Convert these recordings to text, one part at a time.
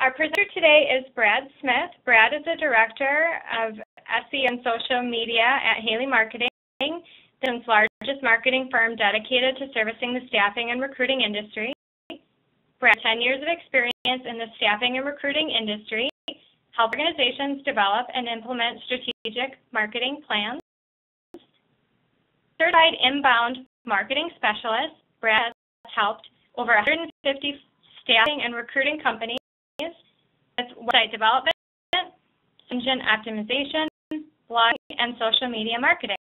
Our presenter today is Brad Smith. Brad is the Director of SEO and Social Media at Haley Marketing, the largest marketing firm dedicated to servicing the staffing and recruiting industry. Brad has 10 years of experience in the staffing and recruiting industry, help organizations develop and implement strategic marketing plans. Certified inbound marketing specialist, Brad has helped over 150 staffing and recruiting companies with website development, engine optimization, blogging, and social media marketing.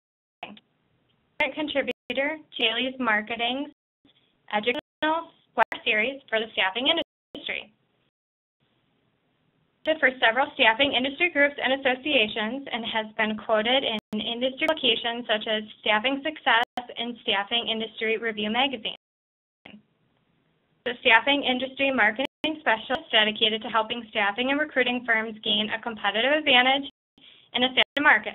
Contributor to Haley's Marketing's educational web series for the staffing industry. For several staffing industry groups and associations and has been quoted in industry publications such as Staffing Success and Staffing Industry Review magazine. The staffing industry marketing specialist dedicated to helping staffing and recruiting firms gain a competitive advantage in a staffing market.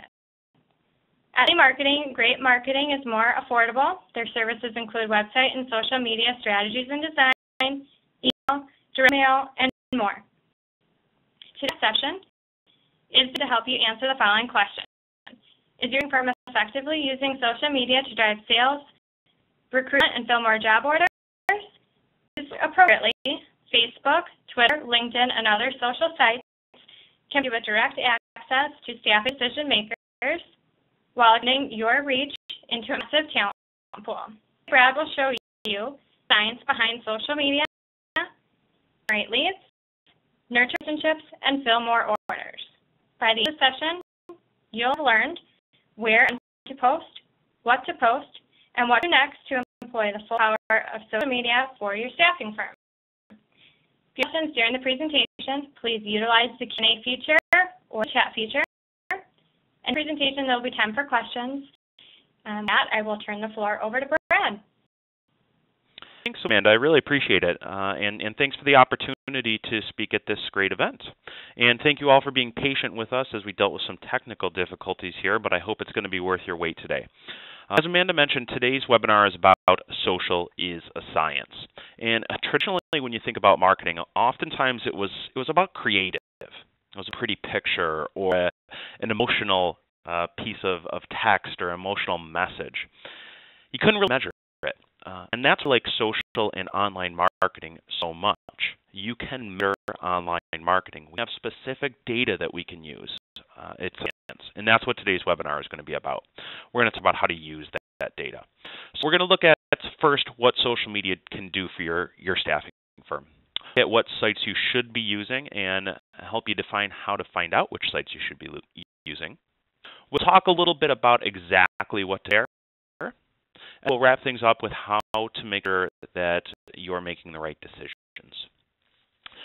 At Marketing, great marketing is more affordable. Their services include website and social media strategies and design, email, direct mail, and more. Today's session is to help you answer the following questions. Is your firm effectively using social media to drive sales, recruitment, and fill more job orders? Appropriately, Facebook, Twitter, LinkedIn, and other social sites can give a direct access to staff decision makers while getting your reach into a massive talent pool. Brad will show you science behind social media, generate leads, nurture relationships, and fill more orders. By the end of the session, you'll have learned where and to post, what to post, and what to do next to employ the full power of social media for your staffing firm. Questions during the presentation, please utilize the Q&A feature or chat feature. In presentation, there will be time for questions. And that, I will turn the floor over to Brad. Thanks, Amanda. I really appreciate it. Uh, and, and thanks for the opportunity to speak at this great event. And thank you all for being patient with us as we dealt with some technical difficulties here, but I hope it's going to be worth your wait today. As Amanda mentioned, today's webinar is about social is a science. And uh, traditionally, when you think about marketing, oftentimes it was it was about creative. It was a pretty picture or a, an emotional uh, piece of, of text or emotional message. You couldn't really measure it. Uh, and that's like social and online marketing so much. You can measure online marketing. We have specific data that we can use. Uh, it's and that's what today's webinar is going to be about. We're going to talk about how to use that, that data. So we're going to look at first what social media can do for your, your staffing firm. At what sites you should be using and help you define how to find out which sites you should be using. We'll talk a little bit about exactly what to share. And we'll wrap things up with how to make sure that you're making the right decisions.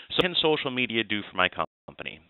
So what can social media do for my company?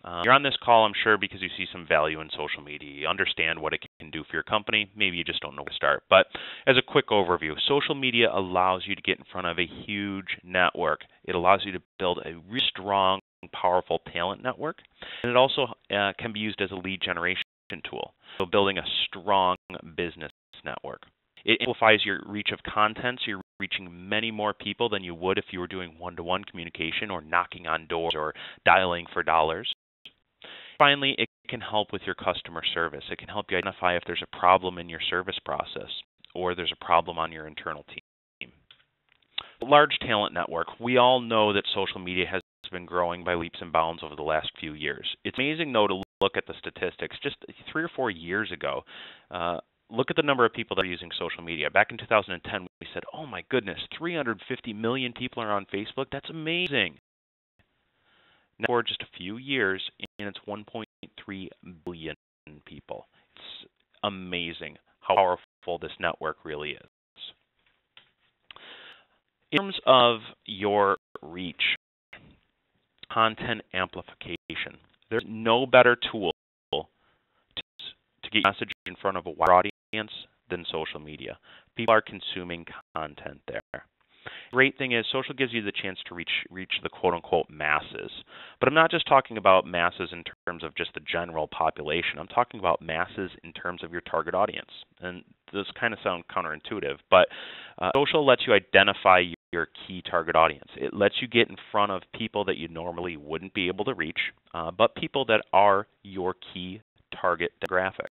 Uh, you're on this call, I'm sure, because you see some value in social media. You understand what it can do for your company. Maybe you just don't know where to start. But as a quick overview, social media allows you to get in front of a huge network. It allows you to build a really strong, powerful talent network. And it also uh, can be used as a lead generation tool. So building a strong business network. It amplifies your reach of content, so you're reaching many more people than you would if you were doing one to one communication or knocking on doors or dialing for dollars. Finally, it can help with your customer service. It can help you identify if there's a problem in your service process or there's a problem on your internal team. Large talent network. We all know that social media has been growing by leaps and bounds over the last few years. It's amazing, though, to look at the statistics. Just three or four years ago, uh, look at the number of people that are using social media. Back in 2010, we said, oh my goodness, 350 million people are on Facebook. That's amazing. Now, for just a few years, and it's 1.3 billion people. It's amazing how powerful this network really is. In terms of your reach, content amplification, there's no better tool to, get your message in front of a wider audience than social media. People are consuming content there. Great thing is social gives you the chance to reach reach the quote unquote masses. But I'm not just talking about masses in terms of just the general population. I'm talking about masses in terms of your target audience. And this kind of sound counterintuitive, but uh, social lets you identify your key target audience. It lets you get in front of people that you normally wouldn't be able to reach, uh, but people that are your key target demographic.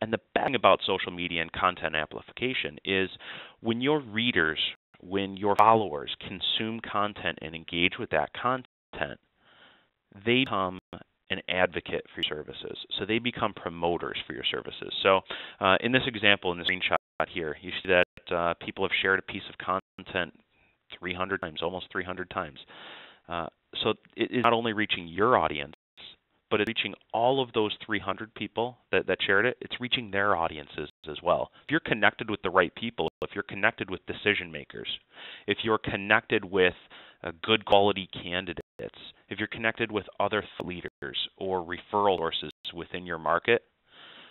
And the bad thing about social media and content amplification is when your readers, when your followers consume content and engage with that content, they become an advocate for your services. So they become promoters for your services. So uh, in this example, in the screenshot here, you see that uh, people have shared a piece of content 300 times, almost 300 times. Uh, so it is not only reaching your audience, but it's reaching all of those 300 people that, that shared it. It's reaching their audiences as well. If you're connected with the right people, if you're connected with decision makers, if you're connected with uh, good quality candidates, if you're connected with other leaders or referral sources within your market,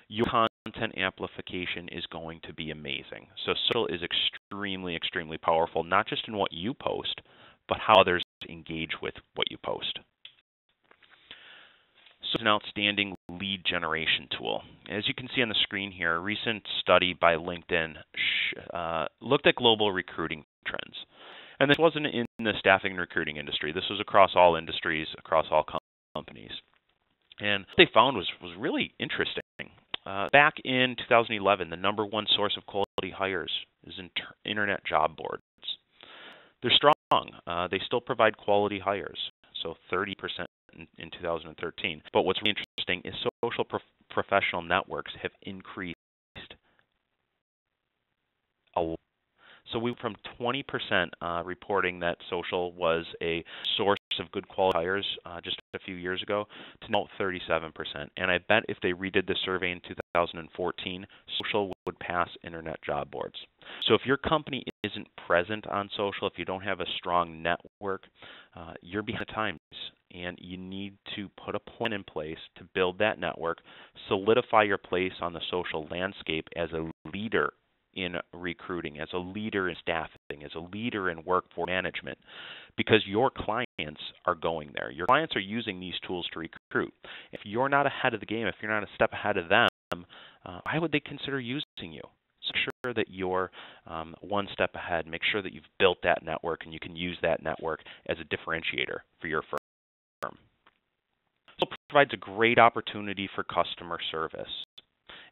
your content amplification is going to be amazing. So social is extremely, extremely powerful, not just in what you post, but how others engage with what you post. It's an outstanding lead generation tool. As you can see on the screen here, a recent study by LinkedIn uh, looked at global recruiting trends. And this wasn't in the staffing and recruiting industry. This was across all industries, across all companies. And what they found was, was really interesting. Uh, back in 2011, the number one source of quality hires is inter- internet job boards. They're strong. Uh, they still provide quality hires, so 30% in, in 2013. But what's really interesting is social prof- professional networks have increased a so we went from 20% uh, reporting that social was a source of good quality hires uh, just a few years ago to now 37%. And I bet if they redid the survey in 2014, social would pass internet job boards. So if your company isn't present on social, if you don't have a strong network, uh, you're behind the times. And you need to put a plan in place to build that network, solidify your place on the social landscape as a leader in recruiting, as a leader in staffing, as a leader in workforce management, because your clients are going there. Your clients are using these tools to recruit. If you're not ahead of the game, if you're not a step ahead of them, uh, why would they consider using you? So make sure that you're um, one step ahead. Make sure that you've built that network and you can use that network as a differentiator for your firm. So it provides a great opportunity for customer service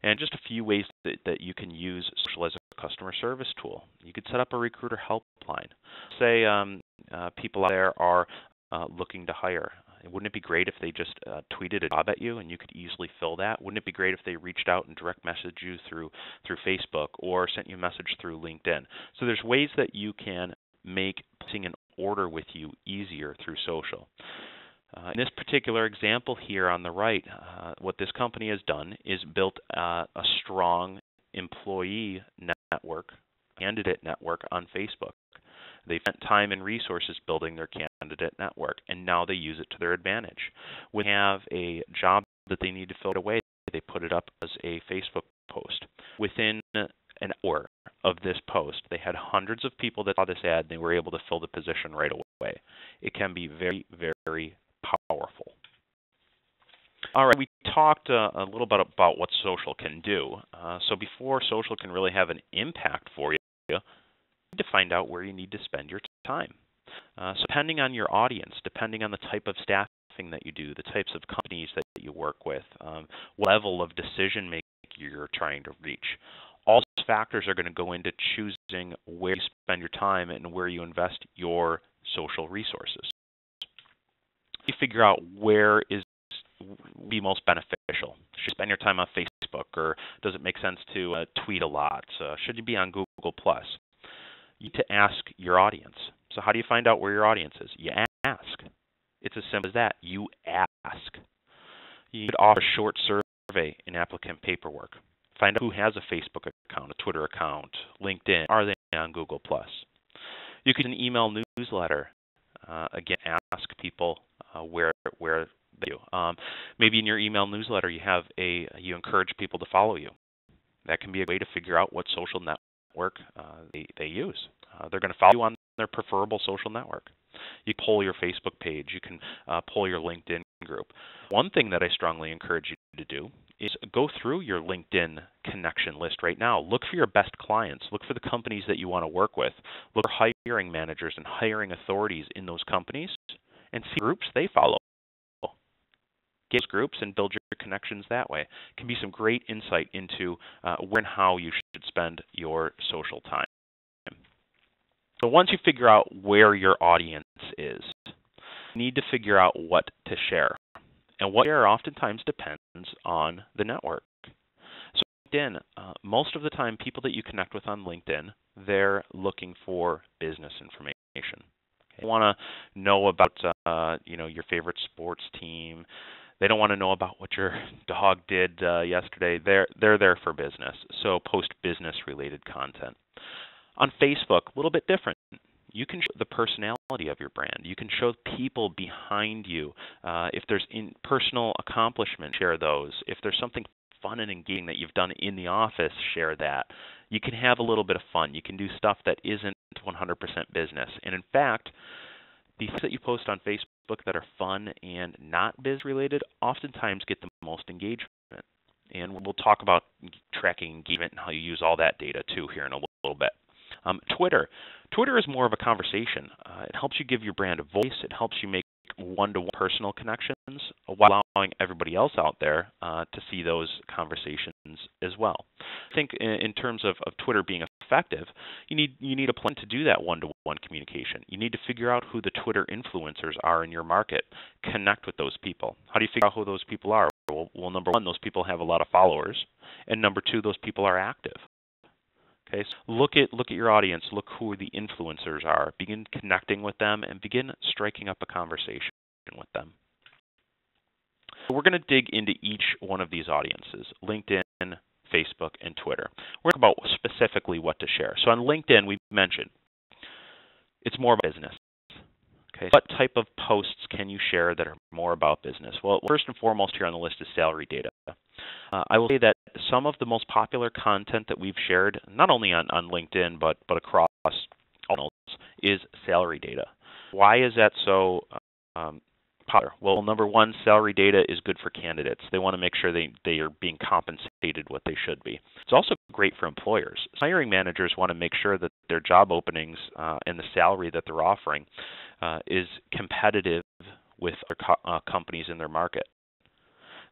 and just a few ways that, that you can use social as customer service tool. You could set up a recruiter helpline. Say um, uh, people out there are uh, looking to hire. Wouldn't it be great if they just uh, tweeted a job at you and you could easily fill that? Wouldn't it be great if they reached out and direct messaged you through through Facebook or sent you a message through LinkedIn? So there's ways that you can make placing an order with you easier through social. Uh, in this particular example here on the right, uh, what this company has done is built uh, a strong employee network, candidate network on Facebook. They spent time and resources building their candidate network, and now they use it to their advantage. When they have a job that they need to fill away, they put it up as a Facebook post. Within an hour of this post, they had hundreds of people that saw this ad, and they were able to fill the position right away. It can be very, very. All right, we talked uh, a little bit about what social can do. Uh, so before social can really have an impact for you, you need to find out where you need to spend your time. Uh, so depending on your audience, depending on the type of staffing that you do, the types of companies that you work with, um, level of decision making you're trying to reach, all those factors are going to go into choosing where you spend your time and where you invest your social resources you figure out where is be most beneficial. Should you spend your time on Facebook, or does it make sense to uh, tweet a lot? Uh, should you be on Google Plus? You need to ask your audience. So how do you find out where your audience is? You ask. It's as simple as that. You ask. You could offer a short survey in applicant paperwork. Find out who has a Facebook account, a Twitter account, LinkedIn. Are they on Google Plus? You could an email newsletter. Uh, again, ask people uh, where where Um, maybe in your email newsletter you have a you encourage people to follow you. That can be a way to figure out what social network uh, they, they use. Uh, they're going to follow you on their preferable social network. You can pull your Facebook page. You can uh, pull your LinkedIn group. One thing that I strongly encourage you to do is go through your LinkedIn connection list right now. Look for your best clients. Look for the companies that you want to work with. Look for hiring managers and hiring authorities in those companies and see groups they follow. Get those groups and build your connections that way. It can be some great insight into uh, where and how you should spend your social time. So once you figure out where your audience is, you need to figure out what to share. And what you share oftentimes depends on the network. So LinkedIn, uh, most of the time, people that you connect with on LinkedIn, they're looking for business information. They want to know about, uh, you know, your favorite sports team. They don't want to know about what your dog did uh, yesterday. They're they're there for business. So post business related content. On Facebook, a little bit different you can show the personality of your brand. You can show people behind you. Uh, if there's in personal accomplishment, share those. If there's something fun and engaging that you've done in the office, share that. You can have a little bit of fun. You can do stuff that isn't 100% business. And in fact, the things that you post on Facebook that are fun and not biz related oftentimes get the most engagement. And we'll talk about tracking engagement and how you use all that data too here in a little bit. Um, Twitter. Twitter is more of a conversation. Uh, it helps you give your brand a voice. It helps you make one-to-one personal connections while allowing everybody else out there uh, to see those conversations as well. I think in, in terms of, of, Twitter being effective, you need you need a plan to do that one-to-one communication. You need to figure out who the Twitter influencers are in your market. Connect with those people. How do you figure out who those people are? Well, well number one, those people have a lot of followers, and number two, those people are active. Okay, so look at look at your audience, look who the influencers are, begin connecting with them, and begin striking up a conversation with them. So we're going to dig into each one of these audiences: LinkedIn, Facebook, and Twitter. We're talk about specifically what to share. So on LinkedIn, we mentioned it's more business. Okay, what type of posts can you share that are more about business? Well, first and foremost here on the list is salary data. Uh, I will say that some of the most popular content that we've shared, not only on, on LinkedIn but but across all notes, is salary data. Why is that so um, popular? Well, number one, salary data is good for candidates. They want to make sure they, they are being compensated what they should be. It's also great for employers. Hiring managers want to make sure that their job openings uh, and the salary that they're offering uh, is competitive with other co- uh, companies in their market.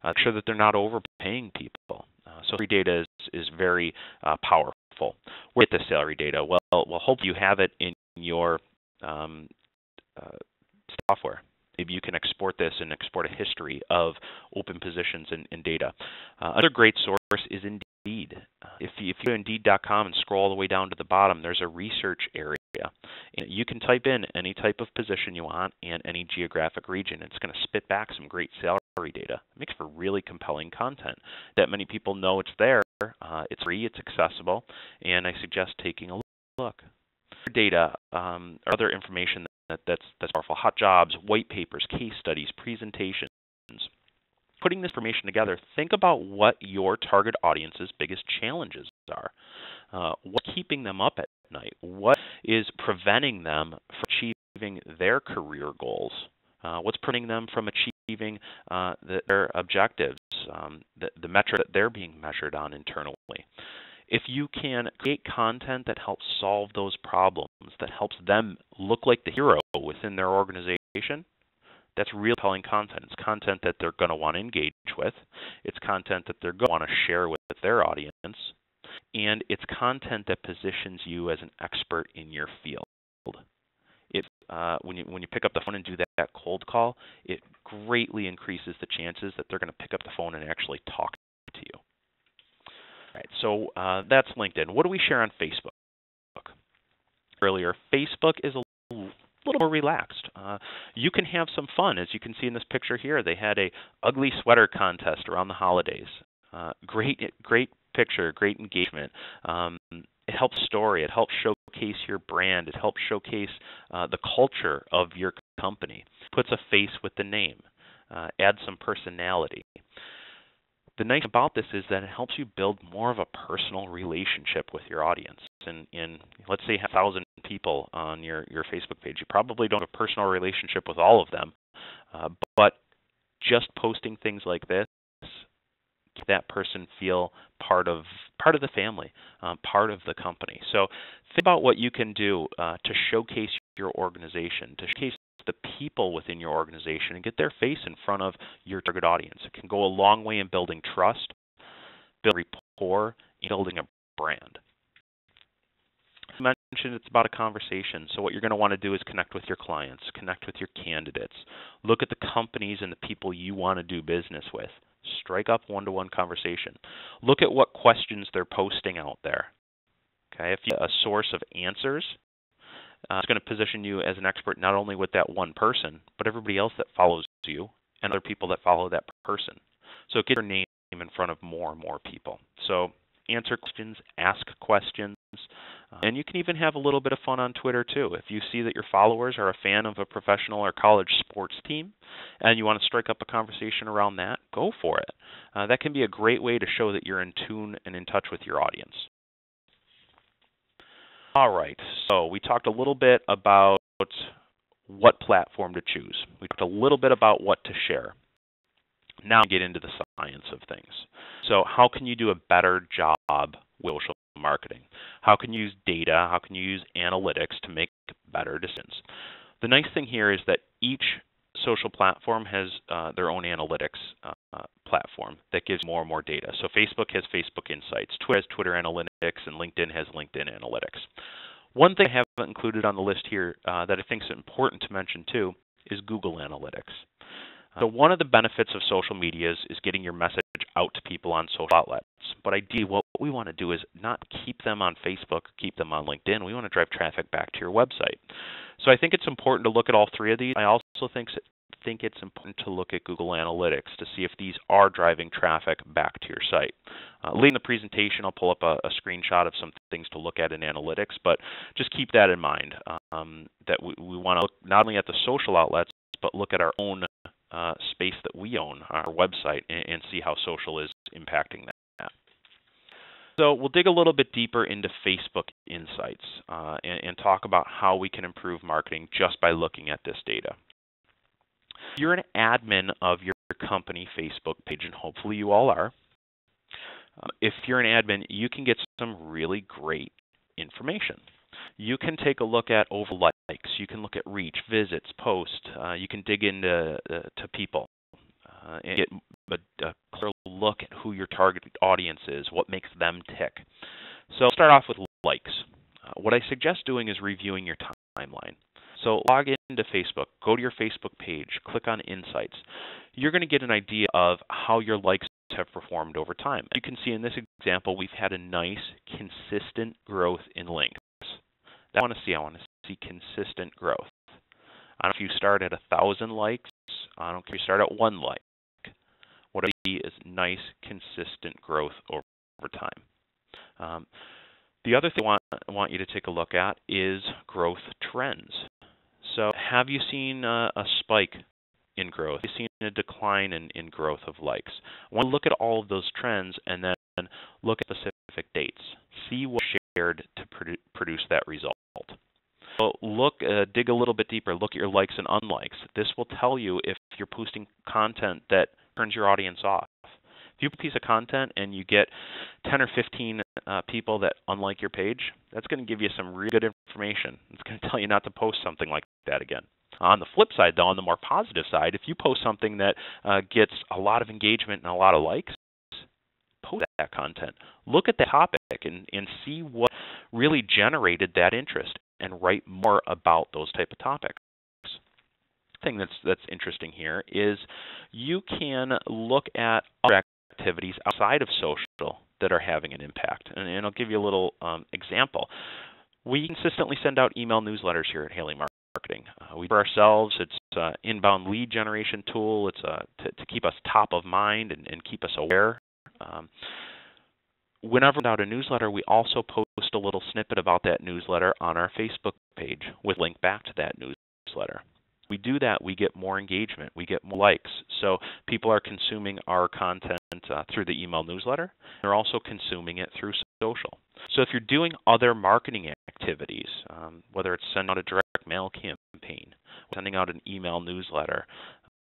Uh, make sure that they're not overpaying people. Uh, so salary data is, is very uh, powerful. Where get the salary data? Well, well, hope you have it in your um, uh, software. Maybe you can export this and export a history of open positions and, and data. Uh, another great source is Indeed. Uh, if you, if you go to Indeed.com and scroll all the way down to the bottom, there's a research area. And you can type in any type of position you want and any geographic region. It's going to spit back some great salary data. It makes for really compelling content that many people know it's there. Uh, it's free, it's accessible, and I suggest taking a look. Data um, or other information that, that's, that's powerful. Hot jobs, white papers, case studies, presentations. Putting this information together, think about what your target audience's biggest challenges are. Uh, what's keeping them up at night? What is preventing them from achieving their career goals? Uh, what's preventing them from achieving uh, the, their objectives, um, the, the metric that they're being measured on internally? If you can create content that helps solve those problems, that helps them look like the hero within their organization, that's real compelling content. It's content that they're going to want to engage with. It's content that they're going to want to share with their audience. And it's content that positions you as an expert in your field. It, uh, when you when you pick up the phone and do that, that cold call, it greatly increases the chances that they're going to pick up the phone and actually talk to you right, so uh, that's LinkedIn. What do we share on Facebook? Earlier, Facebook is a little more relaxed. Uh, you can have some fun, as you can see in this picture here. They had a ugly sweater contest around the holidays. Uh, great, great picture, great engagement. Um, it helps story. It helps showcase your brand. It helps showcase uh, the culture of your company. Puts a face with the name. Uh, adds some personality. The nice about this is that it helps you build more of a personal relationship with your audience. And in let's say a thousand people on your your Facebook page, you probably don't have a personal relationship with all of them, uh, but just posting things like this that person feel part of part of the family, um, part of the company. So think about what you can do uh, to showcase your organization, to showcase the people within your organization, and get their face in front of your target audience. It can go a long way in building trust, building rapport, building a brand. I mentioned it's about a conversation. So what you're going to want to do is connect with your clients, connect with your candidates, look at the companies and the people you want to do business with. Strike up one-to-one conversation. Look at what questions they're posting out there. Okay, if you a source of answers, uh, it's going to position you as an expert not only with that one person, but everybody else that follows you and other people that follow that person. So get your name in front of more and more people. So answer questions, ask questions, uh, and you can even have a little bit of fun on Twitter too. If you see that your followers are a fan of a professional or college sports team and you want to strike up a conversation around that, go for it. Uh, that can be a great way to show that you're in tune and in touch with your audience. All right, so we talked a little bit about what platform to choose. We talked a little bit about what to share. Now get into the science of things. So how can you do a better job with social marketing? How can you use data? How can you use analytics to make better decisions? The nice thing here is that each social platform has uh, their own analytics uh, platform that gives more and more data. So Facebook has Facebook Insights, Twitter has Twitter Analytics, and LinkedIn has LinkedIn Analytics. One thing I haven't included on the list here uh, that I think is important to mention too is Google Analytics. So one of the benefits of social media is, is getting your message out to people on social outlets. But ideally, what we want to do is not keep them on Facebook, keep them on LinkedIn. We want to drive traffic back to your website. So I think it's important to look at all three of these. I also think think it's important to look at Google Analytics to see if these are driving traffic back to your site. Uh, later in the presentation, I'll pull up a, a, screenshot of some things to look at in analytics, but just keep that in mind um, that we, we want to look not only at the social outlets, but look at our own uh, space that we own, our website, and, and see how social is impacting that. So we'll dig a little bit deeper into Facebook Insights uh, and, and, talk about how we can improve marketing just by looking at this data. You're an admin of your company Facebook page, and hopefully you all are. If you're an admin, you can get some really great information you can take a look at over likes. You can look at reach, visits, posts. Uh, you can dig into uh, to people uh, and get a, a clear look at who your target audience is, what makes them tick. So start off with likes. Uh, what I suggest doing is reviewing your timeline. So log into Facebook, go to your Facebook page, click on Insights. You're going to get an idea of how your likes have performed over time. You can see in this example, we've had a nice, consistent growth in links. I want to see. I want to see consistent growth. I don't know if you start at a thousand likes. I don't care if you start at one like. What I see is nice, consistent growth over, over time. Um, the other thing I want, I want you to take a look at is growth trends. So, have you seen a, a spike in growth? Have you seen a decline in, in growth of likes? I want to look at all of those trends and then look at specific dates. See what to produ- produce that result. So look, uh, dig a little bit deeper. Look at your likes and unlikes. This will tell you if you're posting content that turns your audience off. If you put a piece of content and you get 10 or 15 uh, people that unlike your page, that's going to give you some really good information. It's going to tell you not to post something like that again. On the flip side, though, on the more positive side, if you post something that uh, gets a lot of engagement and a lot of likes, post that content. Look at the topic and, and see what really generated that interest and write more about those type of topics. Thing that's that's interesting here is you can look at other activities outside of social that are having an impact, and, and I'll give you a little um, example. We consistently send out email newsletters here at Haley Marketing. Uh, we for ourselves, it's an inbound lead generation tool. It's a, uh, to, to keep us top of mind and, and keep us aware. Um, whenever we out a newsletter, we also post a little snippet about that newsletter on our Facebook page with link back to that newsletter. we do that, we get more engagement, we get more likes. So people are consuming our content uh, through the email newsletter. They're also consuming it through social. So if you're doing other marketing activities, um, whether it's sending out a direct mail campaign, sending out an email newsletter,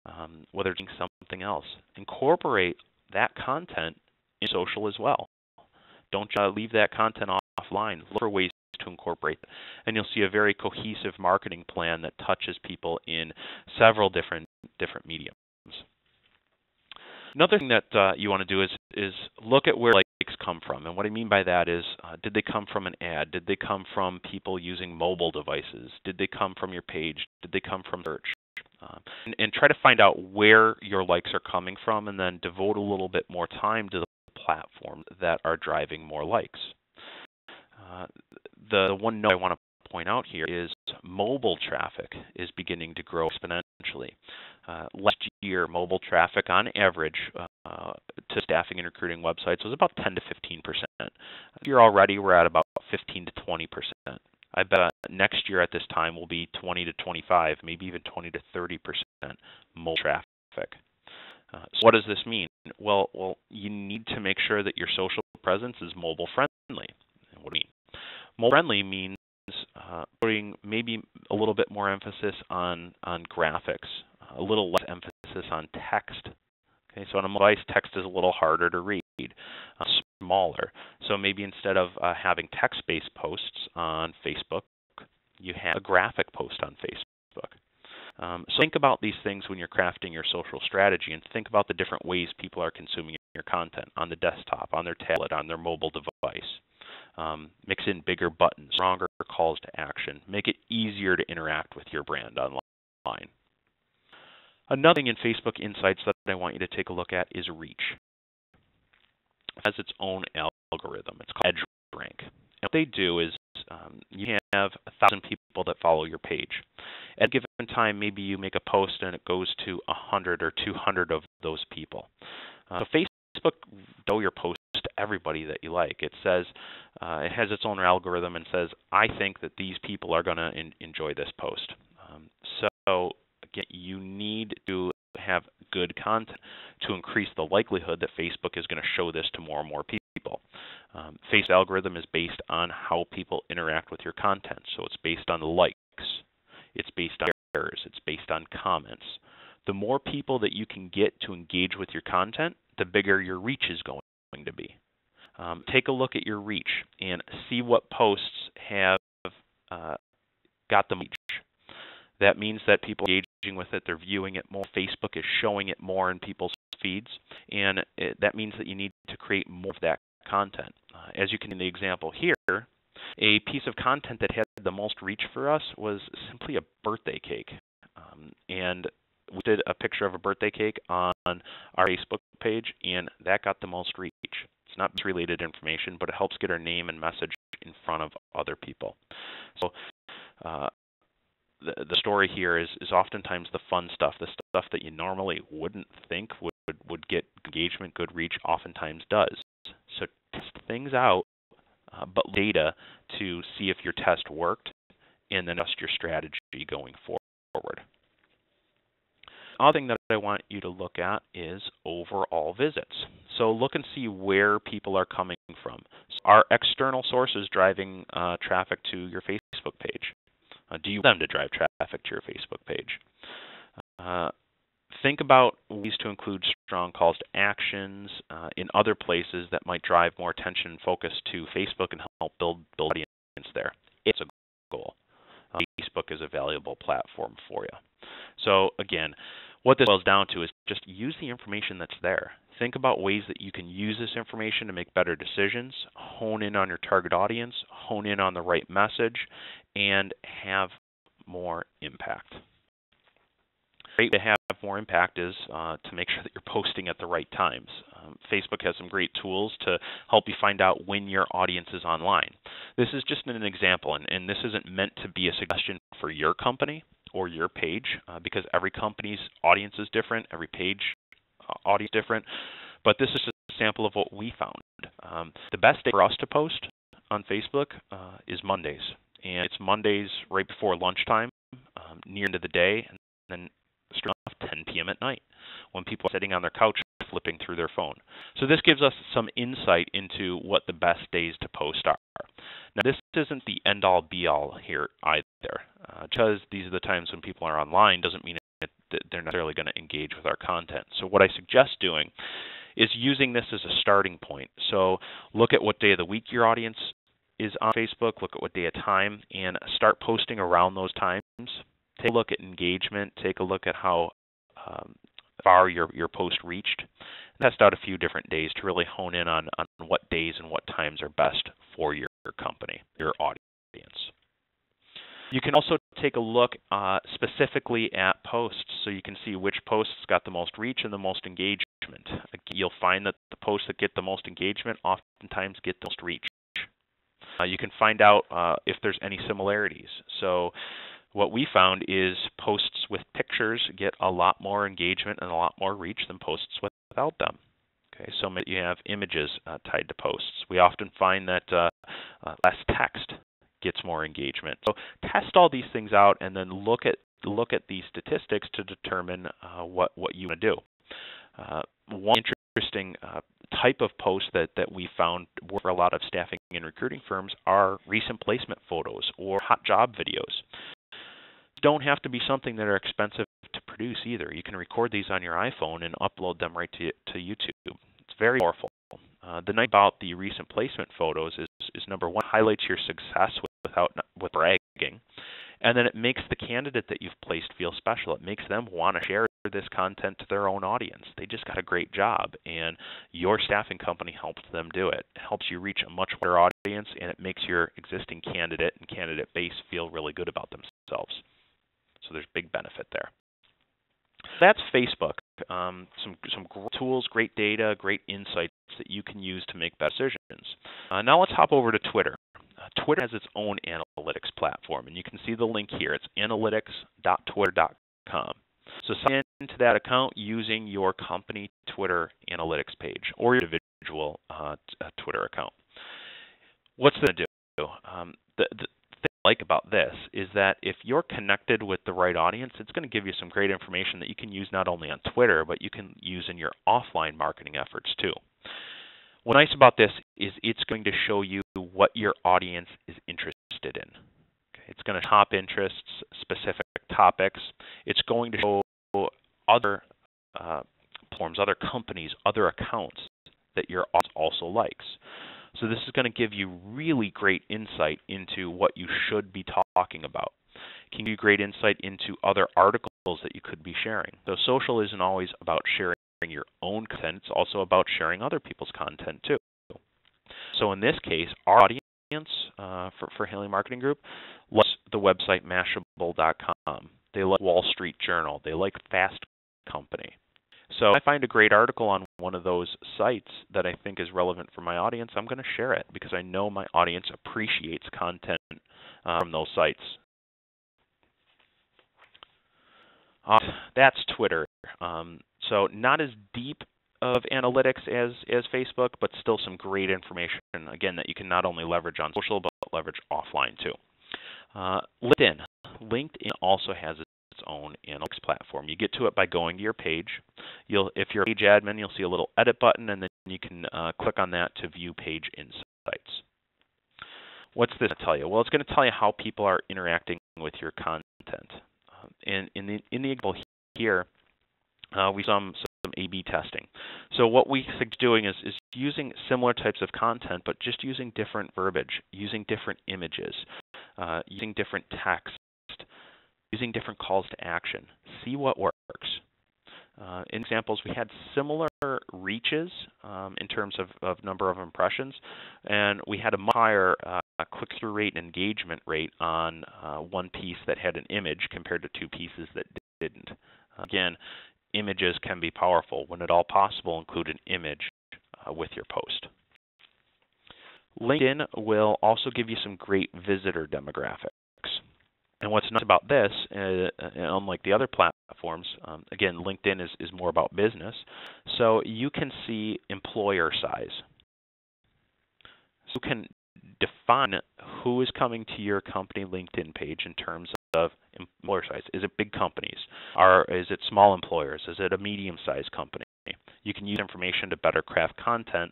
um, whether it's doing something else, incorporate that content in social as well. Don't uh, leave that content offline. Look for ways to incorporate it. And you'll see a very cohesive marketing plan that touches people in several different different mediums. Another thing that uh, you want to do is is look at where likes come from, and what I mean by that is, uh, did they come from an ad? Did they come from people using mobile devices? Did they come from your page? Did they come from search? Uh, and, and, try to find out where your likes are coming from, and then devote a little bit more time to the platform that are driving more likes. Uh, the one note I want to point out here is mobile traffic is beginning to grow exponentially. Uh, last year, mobile traffic on average uh, to staffing and recruiting websites was about 10 to 15 percent. Here already, we're at about 15 to 20 percent. I bet next year at this time will be 20 to 25, maybe even 20 to 30 percent mobile traffic. Uh, so what does this mean? Well, well, you need to make sure that your social presence is mobile friendly. What do you mean? Mobile friendly means uh, putting maybe a little bit more emphasis on on graphics, a little less emphasis on text. Okay, so on a mobile device, text is a little harder to read, uh, smaller. So maybe instead of uh, having text-based posts on Facebook, you have a graphic post on Facebook. Um, so think about these things when you're crafting your social strategy, and think about the different ways people are consuming your content on the desktop, on their tablet, on their mobile device. Um, mix in bigger buttons, stronger calls to action. Make it easier to interact with your brand online. Another thing in Facebook Insights that I want you to take a look at is reach. Has its own algorithm. It's called EdgeRank. And what they do is um, you have a thousand people that follow your page. At a given time, maybe you make a post and it goes to a 100 or 200 of those people. Uh, so Facebook show your post to everybody that you like. It says uh, it has its own algorithm and says, I think that these people are going to enjoy this post. Um, so again, you need to have good content to increase the likelihood that Facebook is going to show this to more and more people. Um, Face algorithm is based on how people interact with your content. So it's based on likes, it's based on shares, it's based on comments. The more people that you can get to engage with your content, the bigger your reach is going to be. Um, take a look at your reach and see what posts have uh, got the reach. That means that people are engaging with it, they're viewing it more. Facebook is showing it more in people's feeds, and it, that means that you need to create more of that content. Uh, as you can in the example here, a piece of content that had the most reach for us was simply a birthday cake. Um, and we did a picture of a birthday cake on our Facebook page, and that got the most reach. It's not related information, but it helps get our name and message in front of other people. So uh, the, the story here is, is oftentimes the fun stuff, the stuff that you normally wouldn't think would, would get engagement, good reach, oftentimes does. So test things out, uh, but data to see if your test worked, and then adjust your strategy going forward. Other thing that I want you to look at is overall visits. So look and see where people are coming from. Are external sources driving uh, traffic to your Facebook page? Uh, do you want them to drive traffic to your Facebook page? Uh, think about ways to include strong calls to actions uh, in other places that might drive more attention and focus to Facebook and help build build audience there. It's a goal. Uh, Facebook is a valuable platform for you. So again, what this boils down to is just use the information that's there. Think about ways that you can use this information to make better decisions, hone in on your target audience, hone in on the right message, and have more impact. Great to have more impact is uh, to make sure that you're posting at the right times. Um, Facebook has some great tools to help you find out when your audience is online. This is just an example, and, and this isn't meant to be a suggestion for your company or your page uh, because every company's audience is different, every page audience is different. But this is just a sample of what we found. Um, the best day for us to post on Facebook uh, is Mondays, and it's Mondays right before lunchtime, um, near into the day, and then straight off 10 p.m. at night when people are sitting on their couch flipping through their phone. So this gives us some insight into what the best days to post are. Now this isn't the end all be all here either. Uh, because these are the times when people are online doesn't mean that they're necessarily going to engage with our content. So what I suggest doing is using this as a starting point. So look at what day of the week your audience is on Facebook, look at what day of time, and start posting around those times. Take a look at engagement, take a look at how um, far your, your post reached. Test out a few different days to really hone in on, on what days and what times are best for your, your company, your audience. You can also take a look uh, specifically at posts so you can see which posts got the most reach and the most engagement. You'll find that the posts that get the most engagement oftentimes get the most reach. Uh, you can find out uh, if there's any similarities. So what we found is posts with pictures get a lot more engagement and a lot more reach than posts without them. Okay, so you have images uh, tied to posts. We often find that uh, uh, less text gets more engagement. So test all these things out and then look at look at these statistics to determine uh, what what you want to do. Uh, one interesting uh, type of post that, that we found for a lot of staffing and recruiting firms are recent placement photos or hot job videos. Don't have to be something that are expensive to produce either. You can record these on your iPhone and upload them right to, to YouTube. It's very powerful. Uh, the nice about the recent placement photos is, is number one, highlights your success with, without with bragging, and then it makes the candidate that you've placed feel special. It makes them want to share this content to their own audience. They just got a great job, and your staffing company helps them do it. It helps you reach a much wider audience, and it makes your existing candidate and candidate base feel really good about themselves. So there's big benefit there. That's Facebook. Um, some some tools, great data, great insights that you can use to make better decisions. Uh, now let's hop over to Twitter. Twitter has its own analytics platform, and you can see the link here. It's analytics.twitter.com. So sign into that account using your company Twitter analytics page or your individual uh, uh Twitter account. What's going to do? Um, the, the thing I like about this is that if you're connected with the right audience, it's going to give you some great information that you can use not only on Twitter, but you can use in your offline marketing efforts too. What's nice about this is it's going to show you what your audience is interested in. It's going to top interests, specific topics. It's going to show other uh, platforms, other companies, other accounts that your audience also likes. So this is going to give you really great insight into what you should be talking about. It can give you great insight into other articles that you could be sharing. So social isn't always about sharing your own content, it's also about sharing other people's content too. So in this case, our audience uh, for, for Haley Marketing Group likes the website Mashable.com. They like Wall Street Journal. They like Fast Company. So I find a great article on one of those sites that I think is relevant for my audience, I'm going to share it because I know my audience appreciates content uh, from those sites. Uh, that's Twitter. Um, so not as deep of analytics as as Facebook, but still some great information again that you can not only leverage on social but leverage offline too. Uh, LinkedIn. LinkedIn also has its own analytics platform. You get to it by going to your page. You'll, if you're a page admin, you'll see a little edit button, and then you can uh, click on that to view page insights. What's this tell you? Well, it's going to tell you how people are interacting with your content. Uh, and in the in the example here, uh, we some, some A/B testing. So what we suggest doing is, is using similar types of content, but just using different verbiage, using different images, uh, using different text, using different calls to action. See what works. Uh, in examples, we had similar reaches um, in terms of, of, number of impressions, and we had a much higher uh, click-through rate and engagement rate on uh, one piece that had an image compared to two pieces that didn't. Again, images can be powerful. When at all possible, include an image uh, with your post. LinkedIn will also give you some great visitor demographics. And what's nice about this, uh, unlike the other platforms, um, again, LinkedIn is, is more about business, so you can see employer size. So you can define who is coming to your company LinkedIn page in terms of employer size. Is it big companies? Are is it small employers? Is it a medium-sized company? You can use information to better craft content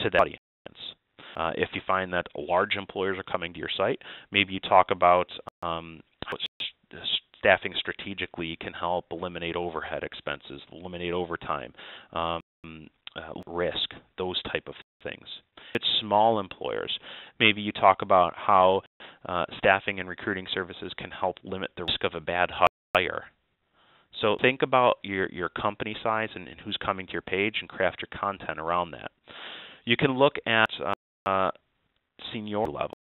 to that audience. Uh, if you find that large employers are coming to your site, maybe you talk about um, staffing strategically can help eliminate overhead expenses, eliminate overtime, um, uh, risk, those type of things. It's small employers. Maybe you talk about how uh, staffing and recruiting services can help limit the risk of a bad hire. So think about your, your company size and, and who's coming to your page and craft your content around that. You can look at uh, senior level.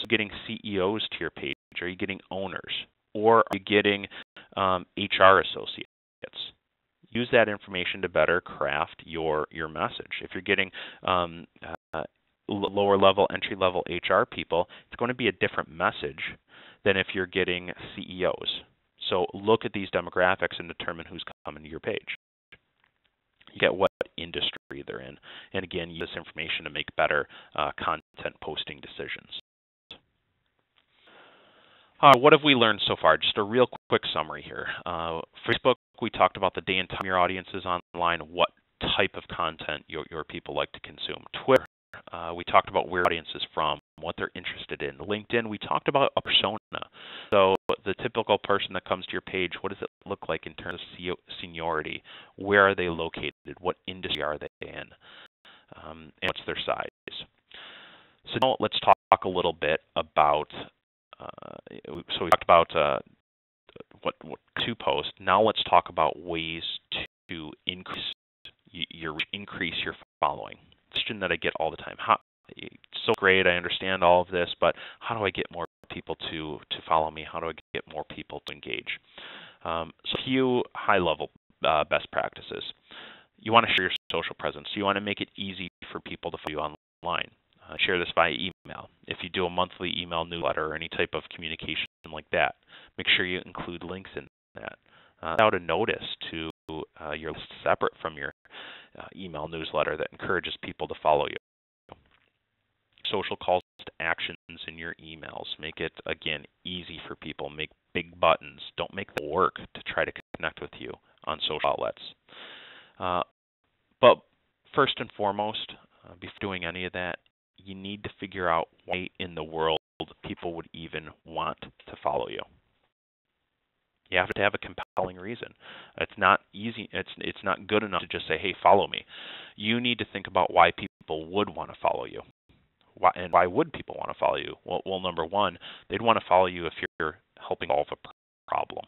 So getting CEOs to your page. Are you getting owners? Or are you getting um, HR associates? Use that information to better craft your your message. If you're getting um, uh, lower level, entry level HR people, it's going to be a different message than if you're getting CEOs. So look at these demographics and determine who's coming to your page. You get what industry they're in, and again, use this information to make better uh, content posting decisions. Uh, what have we learned so far? Just a real quick summary here. Uh, Facebook, we talked about the day and time your audience is online, what type of content your, your people like to consume. Twitter, uh, we talked about where audience is from, what they're interested in. LinkedIn, we talked about a persona. So the typical person that comes to your page, what does it look like in terms of seniority? Where are they located? What industry are they in? Um, and what's their size? So now let's talk a little bit about so we talked about uh, what, what to post. Now let's talk about ways to increase your increase your following. Question that I get all the time. How, so great, I understand all of this, but how do I get more people to to follow me? How do I get more people to engage? Um, so a few high level uh, best practices. You want to share your social presence. You want to make it easy for people to follow you online uh, share this via email. If you do a monthly email newsletter or any type of communication like that, make sure you include links in that. Uh, out a notice to uh, your list separate from your uh, email newsletter that encourages people to follow you. Social calls to actions in your emails. Make it, again, easy for people. Make big buttons. Don't make the work to try to connect with you on social outlets. Uh, but first and foremost, uh, before doing any of that, you need to figure out why in the world people would even want to follow you. You have to have a compelling reason. It's not easy. It's it's not good enough to just say, "Hey, follow me." You need to think about why people would want to follow you. Why and why would people want to follow you? Well, well, number one, they'd want to follow you if you're helping solve a problem.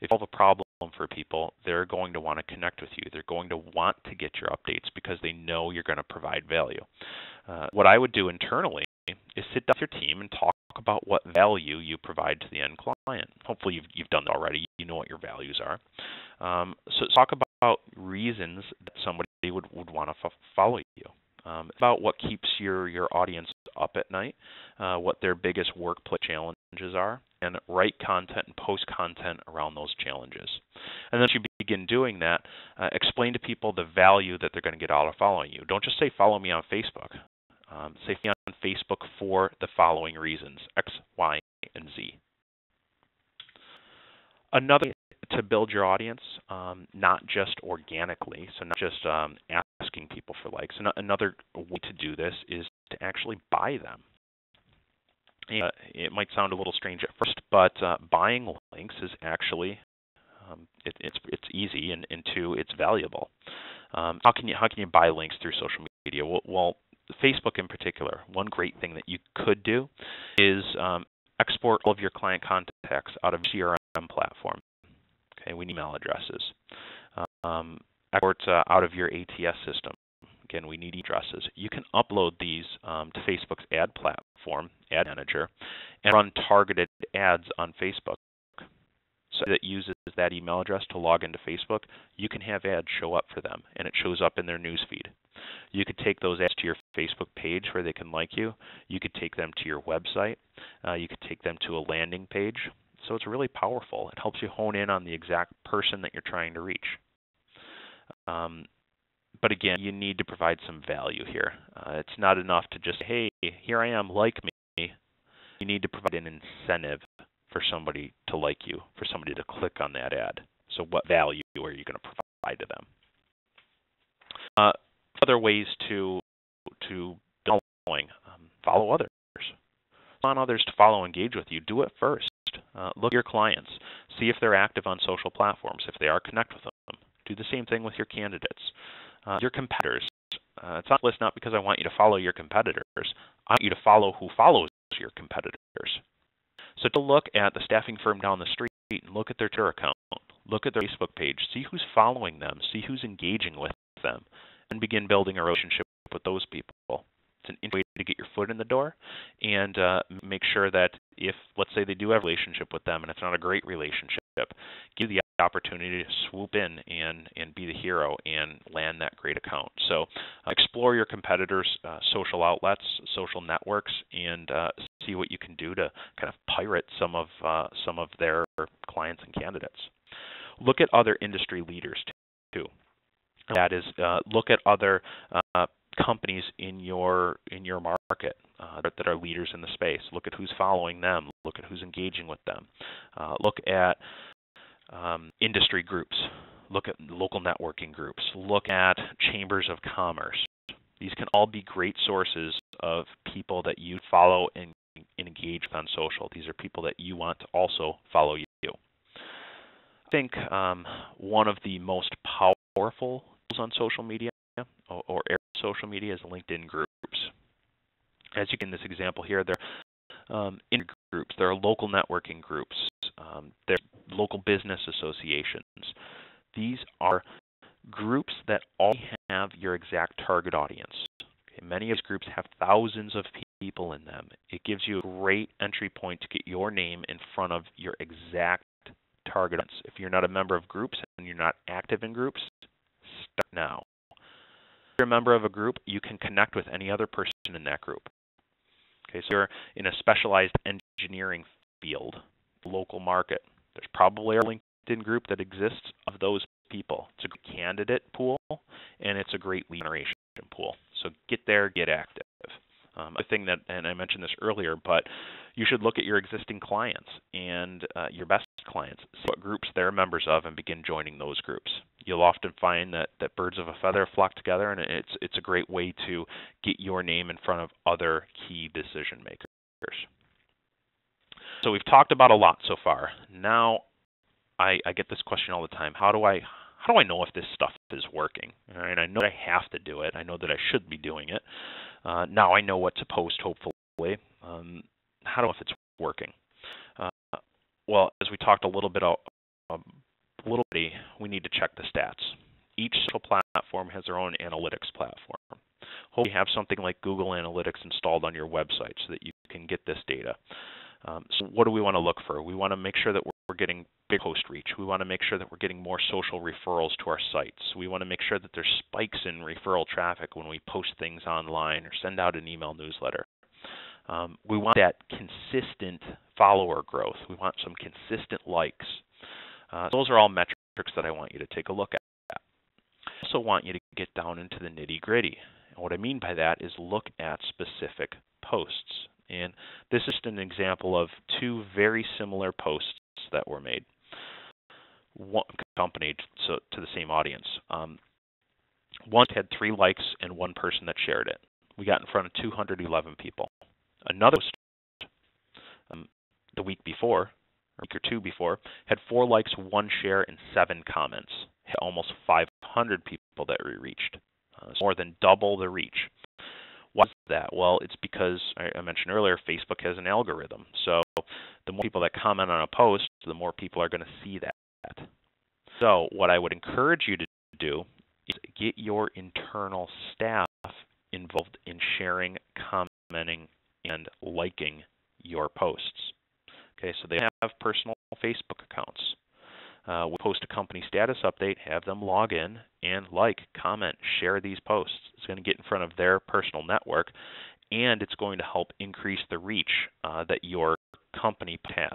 If you solve a problem for people, they're going to want to connect with you. They're going to want to get your updates because they know you're going to provide value. Uh, what I would do internally is sit down with your team and talk about what value you provide to the end client. Hopefully, you've, you've done that already. You know what your values are. Um, so, talk about reasons that somebody would, would want to f- follow you. Um, about what keeps your, your audience up at night, uh, what their biggest workplace challenges are, and write content and post content around those challenges. And then as you begin doing that, uh, explain to people the value that they're going to get out of following you. Don't just say follow me on Facebook. Um, me on Facebook for the following reasons X, Y, and Z. Another to build your audience, um, not just organically, so not just um, asking people for likes. Another way to do this is to actually buy them. Uh, it might sound a little strange at first, but uh, buying links is actually um, it, it's it's easy and, and two, it's valuable. Um, how can you how can you buy links through social media? Well, well, Facebook in particular, one great thing that you could do is um, export all of your client contacts out of your CRM platform. Okay, we need email addresses. Um, export uh, out of your ATS system. Again, we need addresses. You can upload these um, to Facebook's ad platform, Ad Manager, and run targeted ads on Facebook. That uses that email address to log into Facebook, you can have ads show up for them, and it shows up in their newsfeed. You could take those ads to your Facebook page where they can like you. You could take them to your website. Uh, you could take them to a landing page. So it's really powerful. It helps you hone in on the exact person that you're trying to reach. Um, but again, you need to provide some value here. Uh, it's not enough to just, hey, here I am, like me. You need to provide an incentive for somebody to like you, for somebody to click on that ad. So, what value are you going to provide to them? Uh, other ways to to following, um, follow others. Want others to follow, engage with you. Do it first. Uh, look at your clients. See if they're active on social platforms. If they are, connect with them. Do the same thing with your candidates. Uh, your competitors. Uh, it's on the list not because I want you to follow your competitors. I want you to follow who follows your competitors. So to look at the staffing firm down the street and look at their Twitter account, look at their Facebook page, see who's following them, see who's engaging with them, and begin building a relationship with those people. It's an way to get your foot in the door and uh, make sure that if, let's say, they do have a relationship with them and it's not a great relationship, give the opportunity to swoop in and, and be the hero and land that great account. So uh, explore your competitors' uh, social outlets, social networks, and uh, see what you can do to kind of pirate some of uh, some of their clients and candidates. Look at other industry leaders too. That is, uh, look at other uh, companies in your in your market uh, that are leaders in the space. Look at who's following them. Look at who's engaging with them. Uh, look at um, industry groups. Look at local networking groups. Look at chambers of commerce. These can all be great sources of people that you follow and, and engage with on social. These are people that you want to also follow you. I think um, one of the most powerful tools on social media or, or social media is LinkedIn groups. As you can in this example here, there um, groups, there are local networking groups, um, there are local business associations. These are groups that all have your exact target audience. Okay, many of these groups have thousands of people in them. It gives you a great entry point to get your name in front of your exact target audience. If you're not a member of groups and you're not active in groups, start now If you're a member of a group, you can connect with any other person in that group. Okay, so you're in a specialized engineering field, local market. There's probably a LinkedIn group that exists of those people. It's a candidate pool and it's a great lead generation pool. So get there, get active. Um, a thing that, and I mentioned this earlier, but you should look at your existing clients and uh, your best clients, see what groups they're members of, and begin joining those groups. You'll often find that, that birds of a feather flock together, and it's it's a great way to get your name in front of other key decision makers. So we've talked about a lot so far. Now, I, I get this question all the time: How do I how do I know if this stuff is working? All right, I know that I have to do it. I know that I should be doing it. Uh, now I know what to post, hopefully. Um, how do I know if it's working? Uh, well, as we talked a little bit, a, a little bit, we need to check the stats. Each social platform has their own analytics platform. Hopefully, you have something like Google Analytics installed on your website so that you can get this data. Um, so, what do we want to look for? We want to make sure that we're, getting big post reach. We want to make sure that we're getting more social referrals to our sites. We want to make sure that there's spikes in referral traffic when we post things online or send out an email newsletter. Um, we want that consistent follower growth. We want some consistent likes. Uh, those are all metrics that I want you to take a look at. I also want you to get down into the nitty gritty. And what I mean by that is look at specific posts. And this is an example of two very similar posts that were made one accompanied so to the same audience. Um, one had three likes and one person that shared it. We got in front of 211 people. Another post um, the week before, or week or two before, had four likes, one share, and seven comments. Had almost 500 people that we reached, uh, more than double the reach. Why is that? Well, it's because I mentioned earlier, Facebook has an algorithm. So the more people that comment on a post, the more people are going to see that. So, what I would encourage you to do is get your internal staff involved in sharing, commenting, and liking your posts. Okay, so they have personal Facebook accounts. Uh, we post a company status update, have them log in and like, comment, share these posts. It's going to get in front of their personal network, and it's going to help increase the reach uh, that your company has.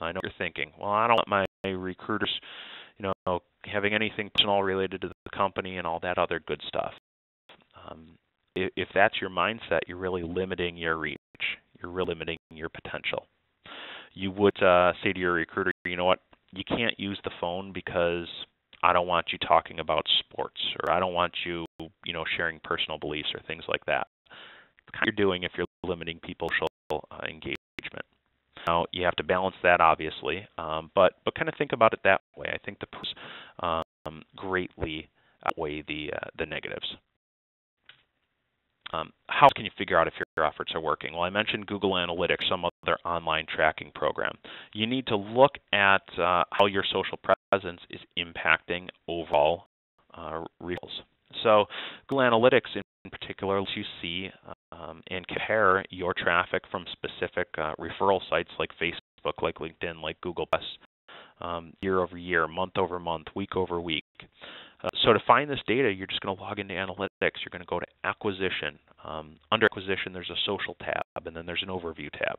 I know you're thinking, well, I don't want my recruiters, you know, having anything personal related to the company and all that other good stuff. Um, if, if that's your mindset, you're really limiting your reach. You're really limiting your potential. You would uh, say to your recruiter, you know what, you can't use the phone because I don't want you talking about sports, or I don't want you, you know, sharing personal beliefs or things like that. It's you're doing if you're limiting people's social uh, engagement. Now you have to balance that, obviously, um, but but kind of think about it that way. I think the pros um, greatly outweigh the uh, the negatives. Um, how can you figure out if your efforts are working? Well, I mentioned Google Analytics, some other online tracking program. You need to look at uh, how your social presence is impacting overall uh, results. So Google Analytics in particular lets you see um, and compare your traffic from specific uh, referral sites like Facebook, like LinkedIn, like Google Plus, um, year over year, month over month, week over week. Uh, so to find this data, you're just going to log into analytics. You're going to go to acquisition. Um, under acquisition, there's a social tab, and then there's an overview tab.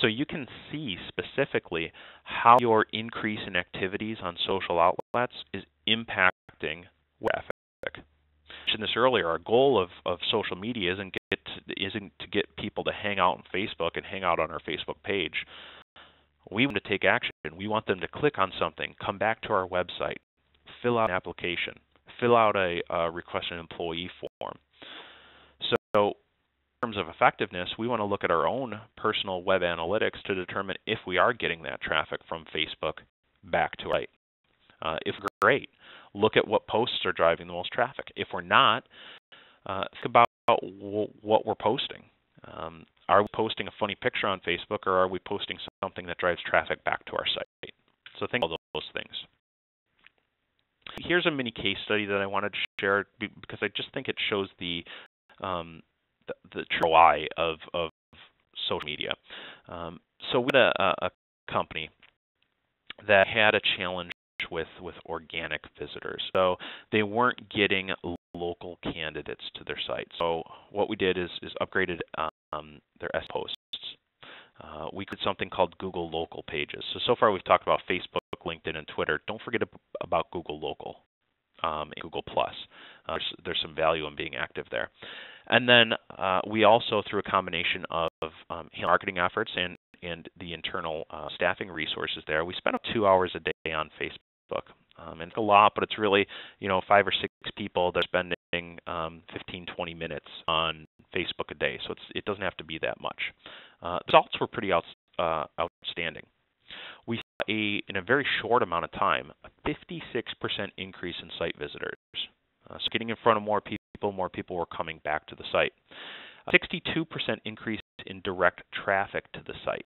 So you can see specifically how your increase in activities on social outlets is impacting traffic. I mentioned this earlier. Our goal of, of social media isn't get to, isn't to get people to hang out on Facebook and hang out on our Facebook page. We want to take action. We want them to click on something, come back to our website, fill out an application, fill out a, a request an employee form. So, in terms of effectiveness, we want to look at our own personal web analytics to determine if we are getting that traffic from Facebook back to our site. Uh, if great, look at what posts are driving the most traffic. If we're not, uh, think about what we're posting. Um, are we posting a funny picture on Facebook, or are we posting something that drives traffic back to our site? So think about those things. Here's a mini case study that I wanted to share because I just think it shows the um, the, the ROI of, of social media. Um, so we had a, a company that had a challenge with with organic visitors. So they weren't getting local candidates to their site. So what we did is is upgraded um, their S posts. Uh, we did something called Google Local Pages. So so far we've talked about Facebook, LinkedIn, and Twitter. Don't forget about Google Local um, Google Plus. Uh, there's, there's, some value in being active there. And then uh, we also, through a combination of um, marketing efforts and and the internal uh, staffing resources there, we spent two hours a day on Facebook. Um, and it's a lot, but it's really, you know, five or six people that are spending um, 15, 20 minutes on Facebook a day. So it doesn't have to be that much. Uh, results were pretty out, uh, outstanding. We saw a, in a very short amount of time, a 56% increase in site visitors. Uh, so getting in front of more people, more people were coming back to the site. A 62% increase in direct traffic to the site.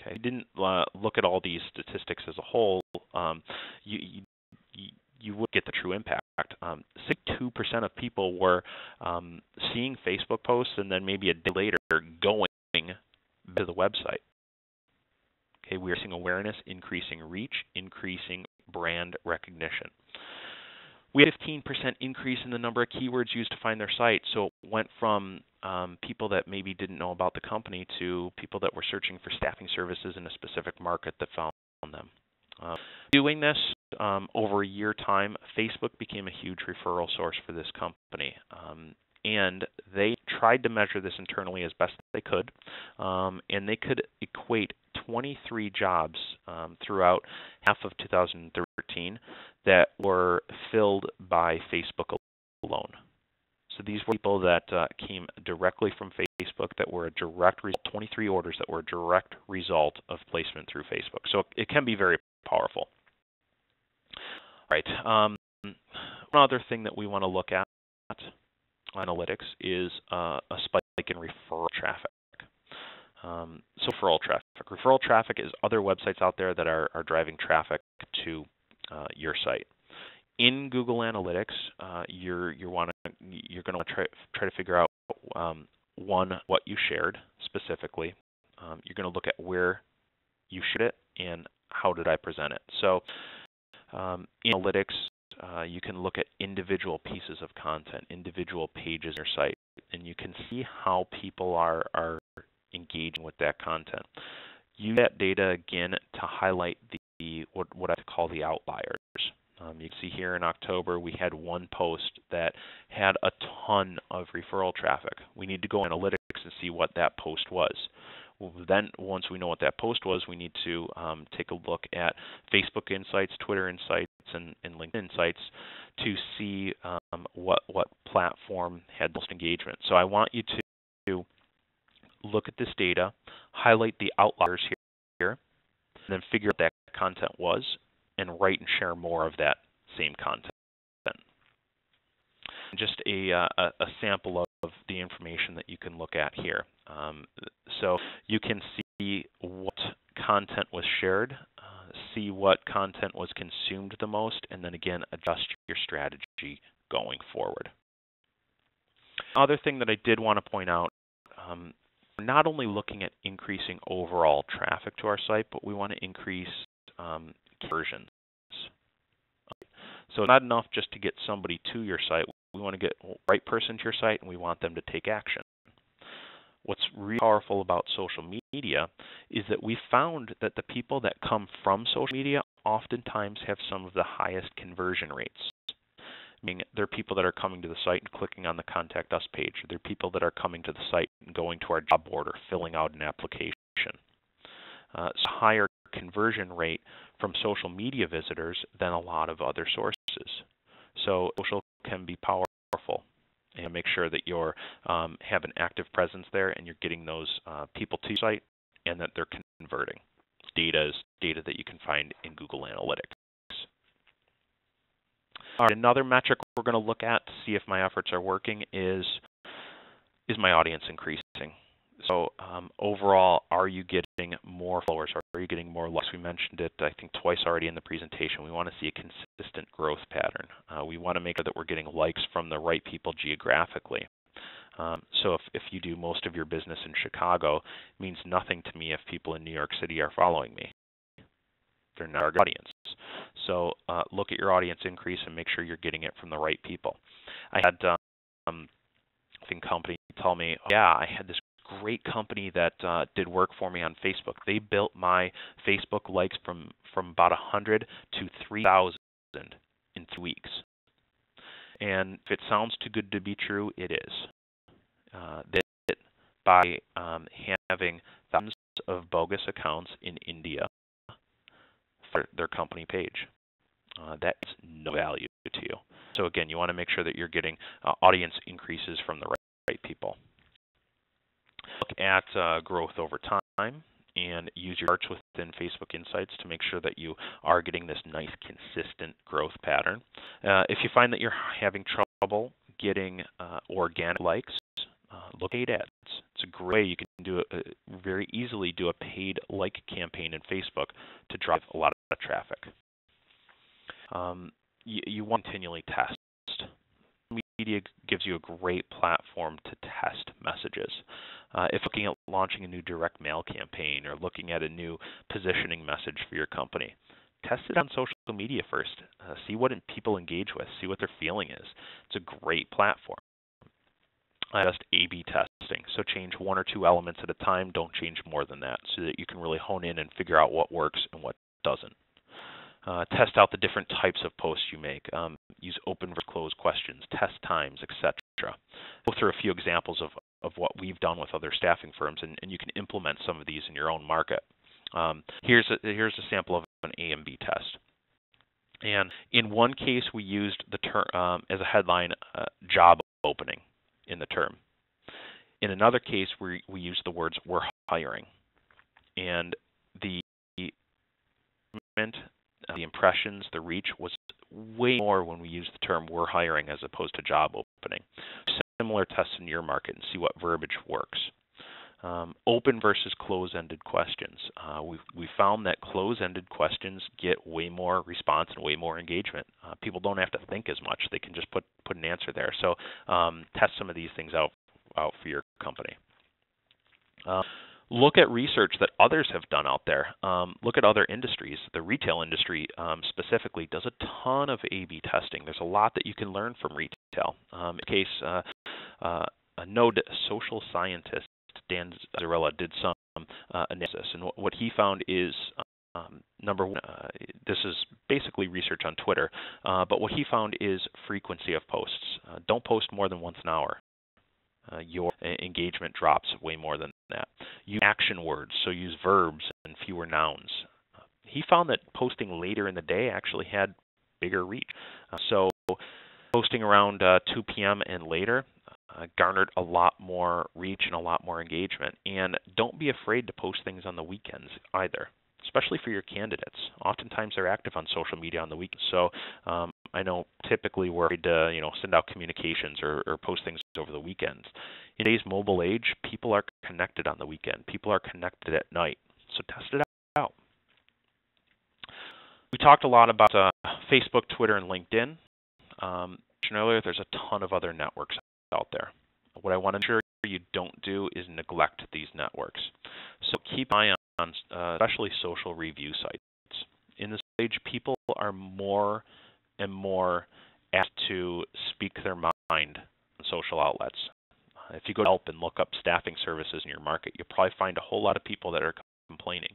Okay, didn't uh, look at all these statistics as a whole. Um, you, you, you would get the true impact. Um, 62% of people were um, seeing Facebook posts and then maybe a day later going to the website. We are seeing awareness, increasing reach, increasing brand recognition. We had a 15% increase in the number of keywords used to find their site. So it went from um, people that maybe didn't know about the company to people that were searching for staffing services in a specific market that found them. Uh, doing this um, over a year time, Facebook became a huge referral source for this company. Um, and they tried to measure this internally as best they could, um, and they could equate 23 jobs um, throughout half of 2013 that were filled by Facebook alone. So these were people that uh, came directly from Facebook that were a direct result, 23 orders that were a direct result of placement through Facebook. So it can be very powerful. All right. Um, one other thing that we want to look at analytics is uh, a spike in referral traffic. Um, so referral traffic. Referral traffic is other websites out there that are, are driving traffic to uh, your site. In Google Analytics, uh, you're you want to you're going to try try to figure out um, one what you shared specifically. Um, you're going to look at where you shared it and how did I present it. So um, analytics, uh, you can look at individual pieces of content, individual pages on your site, and you can see how people are, are engaging with that content. Use that data again to highlight the what what I call the outliers. Um, you can see here in October we had one post that had a ton of referral traffic. We need to go analytics and see what that post was. Well, then, once we know what that post was, we need to um, take a look at Facebook Insights, Twitter Insights, and, and LinkedIn Insights to see um, what what platform had the most engagement. So I want you to look at this data, highlight the outliers here, and then figure out what that content was, and write and share more of that same content. Just a, uh, a sample of the information that you can look at here. Um, so you can see what content was shared, see what content was consumed the most, and then again adjust your strategy going forward. Other thing that I did want to point out, um, we're not only looking at increasing overall traffic to our site, but we want to increase um, conversions. So not enough just to get somebody to your site. We want to get the right person to your site, and we want them to take action. What's really powerful about social media is that we found that the people that come from social media oftentimes have some of the highest conversion rates. Meaning they're people that are coming to the site and clicking on the contact us page. They're people that are coming to the site and going to our job board or filling out an application. Uh, so higher conversion rate from social media visitors than a lot of other sources. So social can be powerful make sure that you um, have an active presence there and you're getting those uh, people to your site and that they're converting. Data is data that you can find in Google Analytics. All right, another metric we're going to look at to see if my efforts are working is is my audience increasing? So um, overall, are you getting more followers? Are you getting more likes? We mentioned it, I think, twice already in the presentation. We want to see a consistent growth pattern. Uh, we want to make sure that we're getting likes from the right people geographically. Um, so if, if you do most of your business in Chicago, it means nothing to me if people in New York City are following me. They're not our audience. So uh, look at your audience increase and make sure you're getting it from the right people. I had um, I company tell me, oh, yeah, I had this great company that uh, did work for me on Facebook. They built my Facebook likes from from about 100 to 3,000 in three weeks. And if it sounds too good to be true, it is. Uh, that by um, having thousands of bogus accounts in India for their company page. Uh, that is no value to you. So again, you want to make sure that you're getting uh, audience increases from the right, right people look at uh, growth over time and use your charts within Facebook Insights to make sure that you are getting this nice consistent growth pattern. Uh, if you find that you're having trouble getting uh, organic likes, uh, look at ads. It's a great way you can do a, very easily do a paid like campaign in Facebook to drive a lot of traffic. Um, you, you want to continually test media gives you a great platform to test messages. Uh, if looking at launching a new direct mail campaign or looking at a new positioning message for your company, test it on social media first. Uh, see what people engage with. See what their feeling is. It's a great platform. Uh, just A/B testing. So change one or two elements at a time. Don't change more than that, so that you can really hone in and figure out what works and what doesn't. Uh, test out the different types of posts you make. Um, use open versus closed questions, test times, etc. Go through a few examples of, of what we've done with other staffing firms, and, and you can implement some of these in your own market. Um, here's, a, here's a sample of an A and B test. And in one case, we used the term um, as a headline, uh, job opening in the term. In another case, we, we used the words we're hiring. And the the impressions, the reach was way more when we use the term we're hiring as opposed to job opening. Similar tests in your market and see what verbiage works. Um, open versus close-ended questions. Uh, we've, we found that close-ended questions get way more response and way more engagement. Uh, people don't have to think as much; they can just put put an answer there. So um, test some of these things out out for your company. Uh, look at research that others have done out there. Um, look at other industries. The retail industry um, specifically does a ton of A/B testing. There's a lot that you can learn from retail. Um, in case uh, uh, a node social scientist Dan Zarrella did some uh, analysis, and what he found is um, number one, uh, this is basically research on Twitter, uh, but what he found is frequency of posts. Uh, don't post more than once an hour. Uh, your engagement drops way more than that. Use action words, so use verbs and fewer nouns. he found that posting later in the day actually had bigger reach. Uh, so posting around uh, 2 p.m. and later uh, garnered a lot more reach and a lot more engagement. And don't be afraid to post things on the weekends either, especially for your candidates. Oftentimes they're active on social media on the weekends. So um, I know typically we're afraid to you know send out communications or, or post things over the weekends. In today's mobile age, people are connected on the weekend. People are connected at night. So test it out. We talked a lot about uh, Facebook, Twitter, and LinkedIn. Um, earlier, there's a ton of other networks out there. What I want to ensure you don't do is neglect these networks. So keep an eye on, uh, especially social review sites. In this age, people are more and more apt to speak their mind on social outlets. If you go to Yelp and look up staffing services in your market, you'll probably find a whole lot of people that are complaining.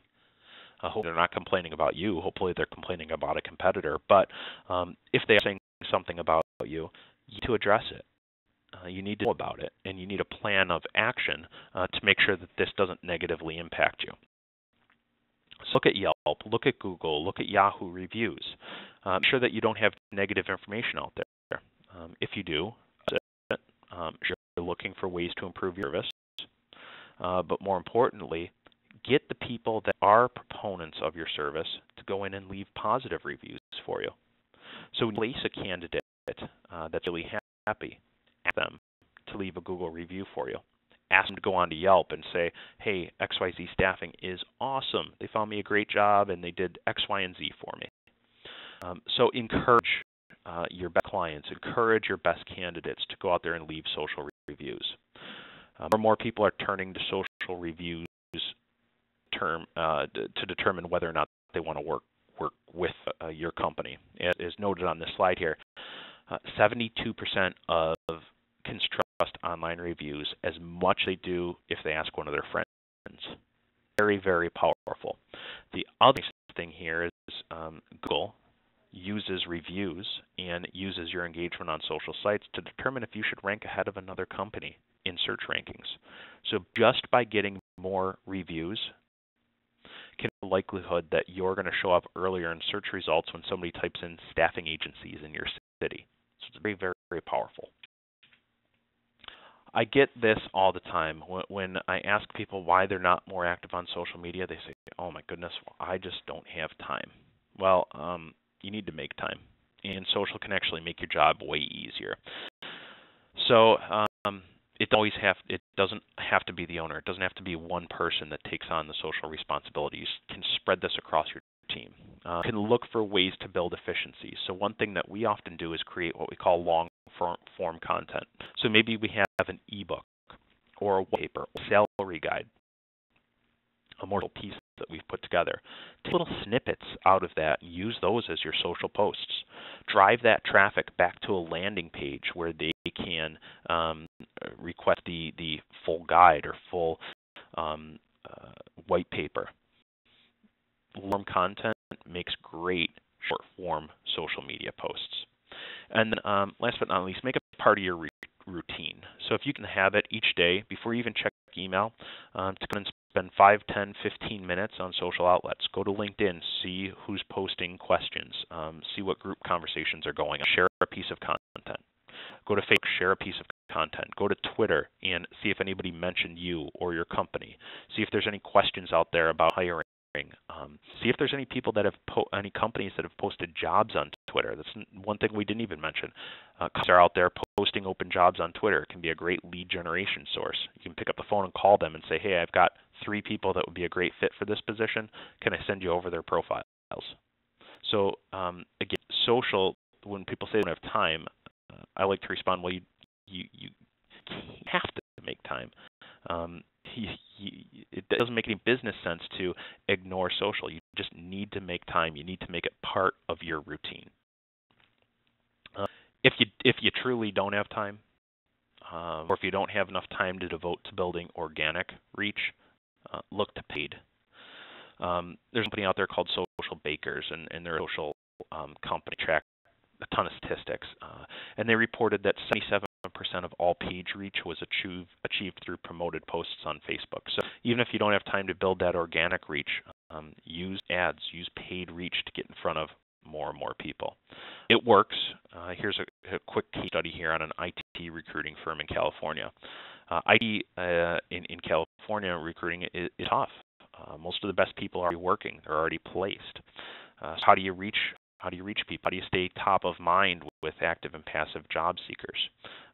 I hope they're not complaining about you. Hopefully, they're complaining about a competitor. But um, if they are saying something about you, you need to address it. Uh, you need to know about it, and you need a plan of action uh, to make sure that this doesn't negatively impact you. So look at Yelp, look at Google, look at Yahoo reviews. Make sure that you don't have negative information out there. Um, if you do, um, you're looking for ways to improve your service. Uh, but more importantly, get the people that are proponents of your service to go in and leave positive reviews for you. So place a candidate uh, that's really happy, ask them to leave a Google review for you. Ask them to go on to Yelp and say, hey, XYZ Staffing is awesome. They found me a great job and they did X, Y, and Z for me. Um, so encourage uh, your best clients, encourage your best candidates to go out there and leave social re- reviews. Uh, more and more people are turning to social reviews term uh, to determine whether or not they want to work work with uh, your company. As noted on this slide here, uh, 72% of can trust online reviews as much they do if they ask one of their friends. Very, very powerful. The other thing here is um, Google uses reviews and uses your engagement on social sites to determine if you should rank ahead of another company in search rankings. So just by getting more reviews can the likelihood that you're going to show up earlier in search results when somebody types in staffing agencies in your city. So it's very, very, very powerful. I get this all the time. When I ask people why they're not more active on social media, they say, "Oh my goodness, I just don't have time." Well, um, you need to make time, and social can actually make your job way easier. So um, it always have it doesn't have to be the owner. It doesn't have to be one person that takes on the social responsibilities. You can spread this across your team. Uh, can look for ways to build efficiencies. So one thing that we often do is create what we call long form content. So maybe we have an ebook or a white paper, or salary guide, a more piece that we've put together. Take little snippets out of that and use those as your social posts. Drive that traffic back to a landing page where they can um, request the, the full guide or full um, uh, white paper. Long content makes great short form social media posts. And then, um, last but not least, make it part of your routine. So if you can have it each day before you even check email, um, to come and spend 5, 10, 15 minutes on social outlets. Go to LinkedIn, see who's posting questions, um, see what group conversations are going on, share a piece of content. Go to Facebook, share a piece of content. Go to Twitter and see if anybody mentioned you or your company. See if there's any questions out there about hiring. Um, see if there's any people that have po- any companies that have posted jobs on Twitter. That's one thing we didn't even mention. Uh, companies are out there posting open jobs on Twitter. It can be a great lead generation source. You can pick up the phone and call them and say, "Hey, I've got three people that would be a great fit for this position. Can I send you over their profiles?" So um, again, social. When people say they don't have time, uh, I like to respond, "Well, you you you have to make time." Um, you, you, it doesn't make any business sense to ignore social. You just need to make time. You need to make it part of your routine. Uh, if you if you truly don't have time, um, or if you don't have enough time to devote to building organic reach, uh, look to paid. Um, there's a company out there called Socialbakers, and, and they're a social um, company track a ton of statistics, uh, and they reported that 77% of all page reach was achieved, achieved through promoted posts on Facebook. So even if you don't have time to build that organic reach, um, use ads, use paid reach to get in front of more and more people. It works. Uh, here's a, a, quick case study here on an IT recruiting firm in California. Uh, IT uh, in, in California recruiting is, is tough. Uh, most of the best people are already working; they're already placed. Uh, so how do you reach? How do you reach people? How do you stay top of mind with active and passive job seekers?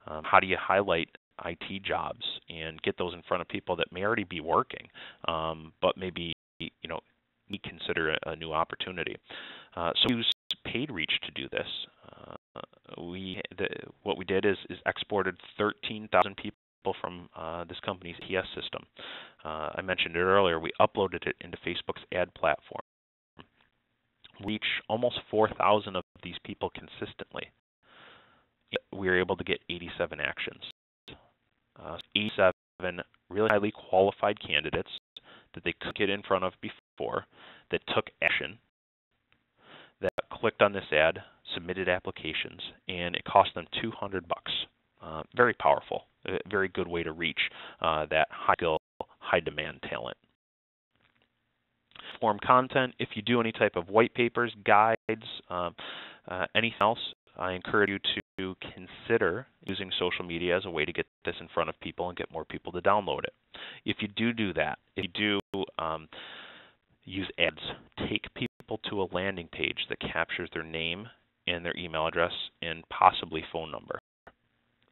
Um, how do you highlight IT jobs and get those in front of people that may already be working, um, but maybe you know consider a, a new opportunity? Uh, so we use paid reach to do this. Uh, we the, what we did is, is exported 13,000 people from uh, this company's ATS system. Uh, I mentioned it earlier. We uploaded it into Facebook's ad platform. Reach almost 4,000 of these people consistently. We were able to get 87 actions. Uh, 87 really highly qualified candidates that they could get in front of before that took action that clicked on this ad, submitted applications, and it cost them 200 bucks. Uh, very powerful, a very good way to reach uh, that high skill, high demand talent. Form content, if you do any type of white papers, guides, um, uh, anything else, I encourage you to consider using social media as a way to get this in front of people and get more people to download it. If you do do that, if you do um, use ads, take people to a landing page that captures their name and their email address and possibly phone number.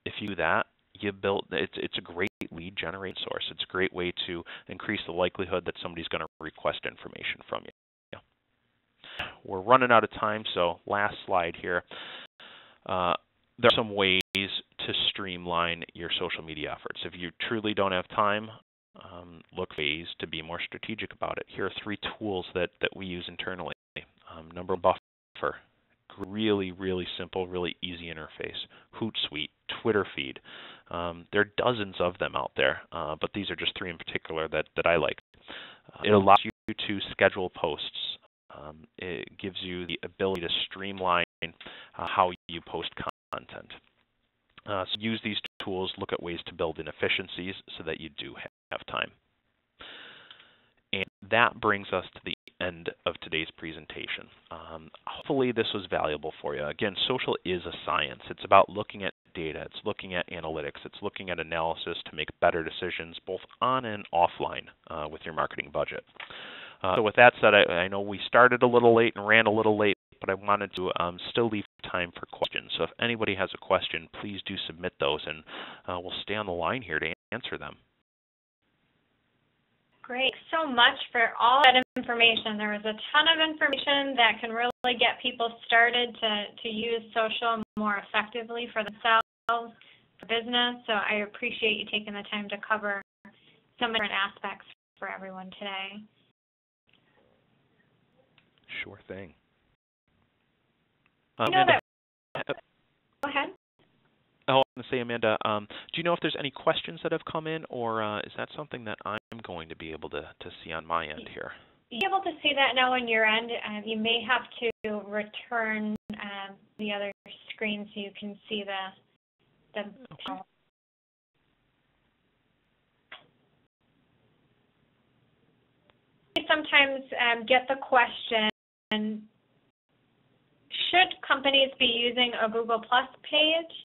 If you that, you built it's it's a great lead generate source. It's a great way to increase the likelihood that somebody's going to request information from you. We're running out of time, so last slide here. Uh, there are some ways to streamline your social media efforts. If you truly don't have time, um, look ways to be more strategic about it. Here are three tools that, that we use internally. Um, number buffer, really, really simple, really easy interface. Hootsuite, Twitter feed. Um, there are dozens of them out there, uh, but these are just three in particular that, that I like. Uh, it allows you to schedule posts. Um, it gives you the ability to streamline uh, how you post content. Uh, so use these tools, look at ways to build in efficiencies so that you do have time. And that brings us to the end of today's presentation. Um, hopefully this was valuable for you. Again, social is a science. It's about looking at data, it's looking at analytics, it's looking at analysis to make better decisions both on and offline uh, with your marketing budget. Uh, so with that said, I, I, know we started a little late and ran a little late, but I wanted to um, still leave time for questions. So if anybody has a question, please do submit those, and uh, we'll stay on the line here to answer them. Great. so much for all that information. There was a ton of information that can really get people started to, to use social more effectively for themselves, for business. So I appreciate you taking the time to cover some different aspects for everyone today. Sure thing. Um, know that, uh, go ahead. Oh, I want to say, Amanda, um, do you know if there's any questions that have come in, or uh, is that something that I'm going to be able to, to see on my end here? You're able to see that now on your end. Um, you may have to return um, the other screen so you can see the the. Okay. Sometimes um, get the question should companies be using a Google Plus page?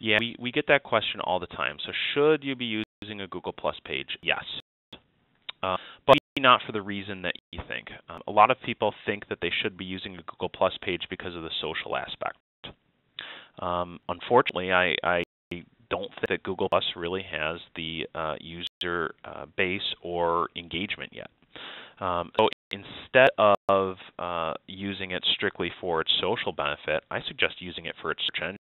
Yeah, we, we get that question all the time. So should you be using a Google Plus page? Yes. Uh, but not for the reason that you think. Um, a lot of people think that they should be using a Google Plus page because of the social aspect. Um, unfortunately, I, I don't think that Google Plus really has the uh, user uh, base or engagement yet. Um, so instead of uh, using it strictly for its social benefit, I suggest using it for its search engine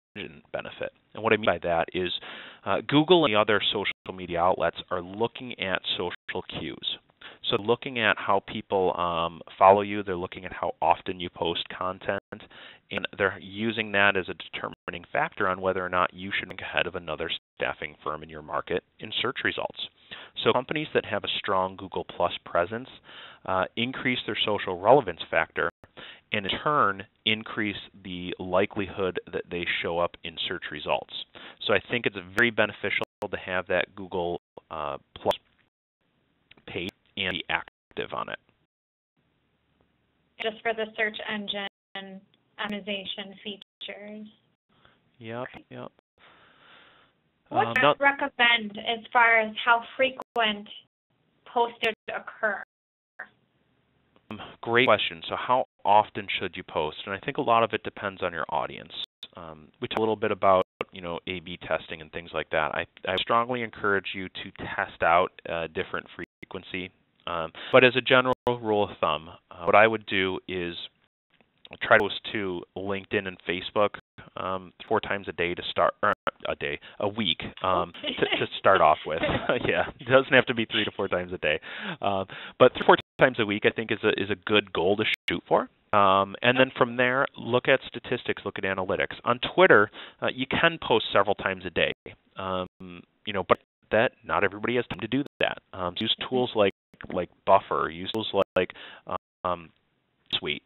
benefit. And what I mean by that is uh, Google and the other social media outlets are looking at social cues. So looking at how people um, follow you, they're looking at how often you post content, and they're using that as a determining factor on whether or not you should rank ahead of another staffing firm in your market in search results. So companies that have a strong Google Plus presence uh, increase their social relevance factor and in turn increase the likelihood that they show up in search results. So I think it's very beneficial to have that Google uh, Plus page and be active on it. Just for the search engine optimization features. Yep, yep. What um, do you recommend as far as how frequent postage occur? Um, great question. So, how often should you post? And I think a lot of it depends on your audience. Um, we talked a little bit about you know A/B testing and things like that. I, I strongly encourage you to test out uh, different frequency. Um, but as a general rule of thumb, uh, what I would do is try to post to LinkedIn and Facebook um, four times a day to start, a day, a week um, to, to, start off with. yeah, it doesn't have to be three to four times a day, uh, but three four times a week I think is a is a good goal to shoot for. Um, and then from there, look at statistics, look at analytics. On Twitter, uh, you can post several times a day. Um, you know, but that not everybody has time to do that. Um, use tools like like Buffer. Use tools like um, Suite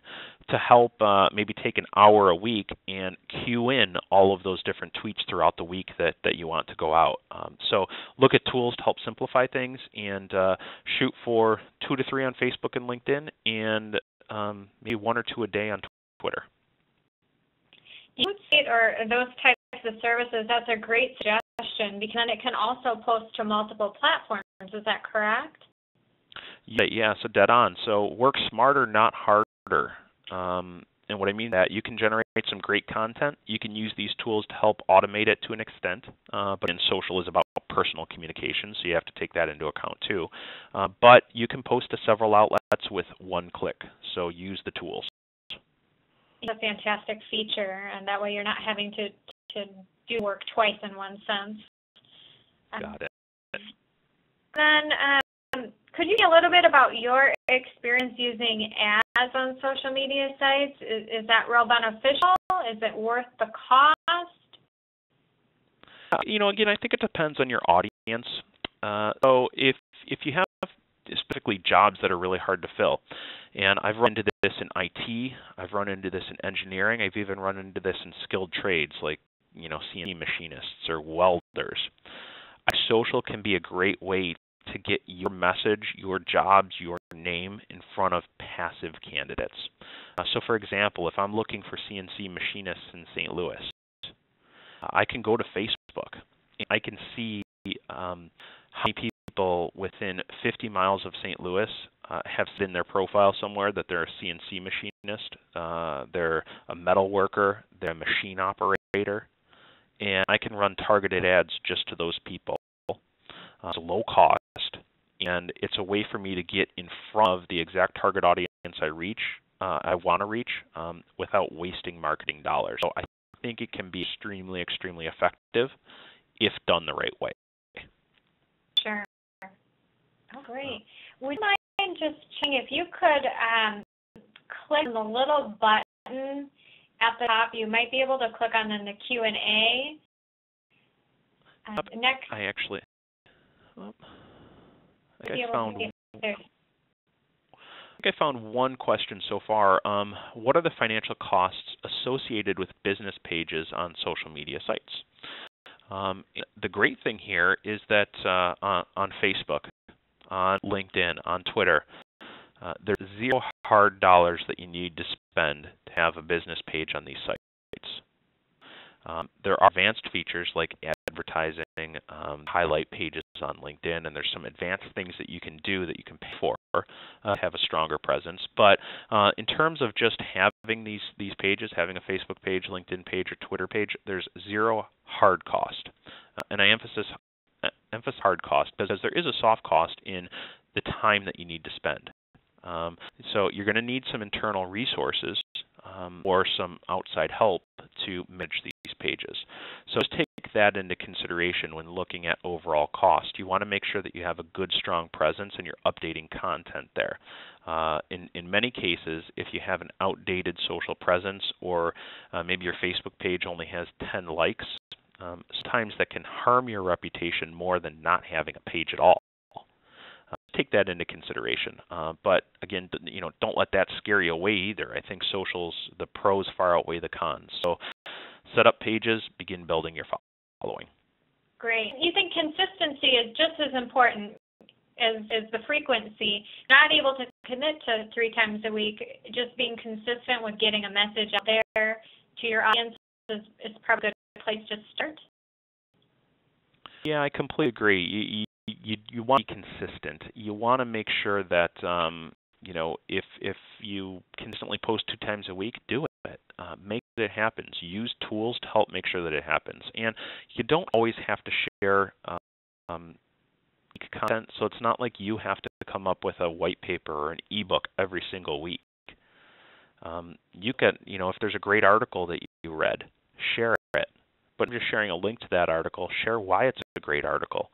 to help uh, maybe take an hour a week and queue in all of those different tweets throughout the week that, that you want to go out. Um, so look at tools to help simplify things and uh, shoot for two to three on Facebook and LinkedIn and um, maybe one or two a day on Twitter. Or those types of services, that's a great suggestion because it can also post to multiple platforms. Is that correct? Yeah, yeah, so dead on. So work smarter, not harder. Um, and what I mean that you can generate some great content. You can use these tools to help automate it to an extent. Uh, but in social is about personal communication, so you have to take that into account too. Uh, but you can post to several outlets with one click. So use the tools. It's a fantastic feature, and that way you're not having to to do work twice in one sense. Um, Got it. Then. Um, could you a little bit about your experience using ads on social media sites? Is, is that real beneficial? Is it worth the cost? Uh, you know, again, I think it depends on your audience. Uh, so if if you have specifically jobs that are really hard to fill, and I've run into this in IT, I've run into this in engineering, I've even run into this in skilled trades like you know CNC machinists or welders. Social can be a great way to get your message, your jobs, your name in front of passive candidates. Uh, so, for example, if I'm looking for CNC machinists in St. Louis, I can go to Facebook I can see um, how many people within 50 miles of St. Louis uh, have in their profile somewhere that they're a CNC machinist, uh, they're a metal worker, they're a machine operator, and I can run targeted ads just to those people. Uh, it's low cost and it's a way for me to get in front of the exact target audience I reach, uh, I want to reach, um, without wasting marketing dollars. So I think it can be extremely, extremely effective if done the right way. Sure. Oh, great. Would you mind just checking if you could um, click on the little button at the top? You might be able to click on in the Q and A. Uh, next. I actually. Oh. I think I found. I think I found one question so far. Um, what are the financial costs associated with business pages on social media sites? Um, the great thing here is that uh, on, on, Facebook, on LinkedIn, on Twitter, uh, there's zero hard dollars that you need to spend to have a business page on these sites. Um, there are advanced features like advertising, um, highlight pages on LinkedIn, and there's some advanced things that you can do that you can pay for uh, have a stronger presence. But uh, in terms of just having these these pages, having a Facebook page, LinkedIn page, or Twitter page, there's zero hard cost, uh, and I emphasize uh, emphasize hard cost because there is a soft cost in the time that you need to spend. Um, so you're going to need some internal resources um, or some outside help to manage these pages. So take that into consideration when looking at overall cost. You want to make sure that you have a good, strong presence and you're updating content there. Uh, in, in many cases, if you have an outdated social presence or uh, maybe your Facebook page only has 10 likes, um, sometimes that can harm your reputation more than not having a page at all. Take that into consideration. Uh, but again, you know, don't let that scare you away either. I think socials, the pros far outweigh the cons. So set up pages, begin building your following. Great. You think consistency is just as important as, as the frequency. Not able to commit to three times a week, just being consistent with getting a message out there to your audience is, is probably a good place to start. Yeah, I completely agree. You, you, you, want to be consistent. You want to make sure that um, you know if if you consistently post two times a week, do it. Uh, make that it happens. Use tools to help make sure that it happens. And you don't always have to share um, content, so it's not like you have to come up with a white paper or an ebook every single week. Um, you can, you know, if there's a great article that you read, share But just sharing a link to that article, share why it's a great article.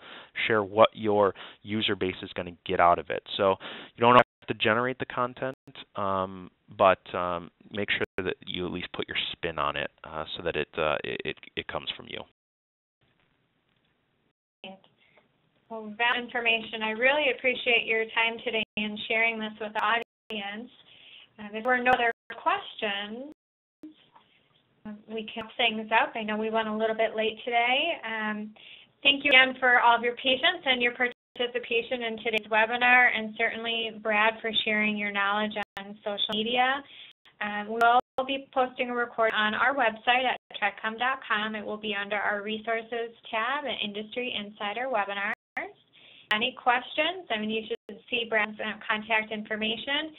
Share what your user base is going to get out of it. So you don't have to generate the content, um, but um, make sure that you at least put your spin on it uh, so that it, uh, it it comes from you. Well, that information, I really appreciate your time today and sharing this with the audience. Um, if there are no other questions, we can things up. I know we went a little bit late today. Um, thank you again for all of your patience and your participation in today's webinar, and certainly Brad for sharing your knowledge on social media. Um, we'll be posting a recording on our website at tricom.com. It will be under our resources tab at Industry Insider Webinars. Any questions? I mean, you should see Brad's uh, contact information.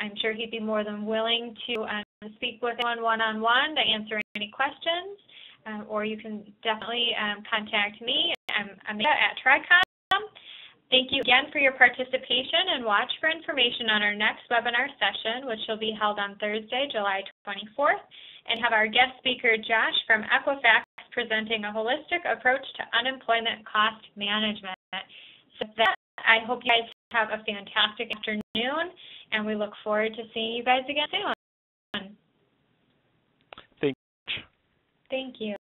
I'm sure he'd be more than willing to um, speak with anyone one-on-one to answer any questions. Um, or you can definitely um, contact me. I'm Amanda at TRICOM. Thank you again for your participation and watch for information on our next webinar session, which will be held on Thursday, July 24th, and have our guest speaker, Josh from Equifax, presenting a holistic approach to unemployment cost management. So that, I hope you guys have a fantastic afternoon, and we look forward to seeing you guys again soon. Thank you. Thank you.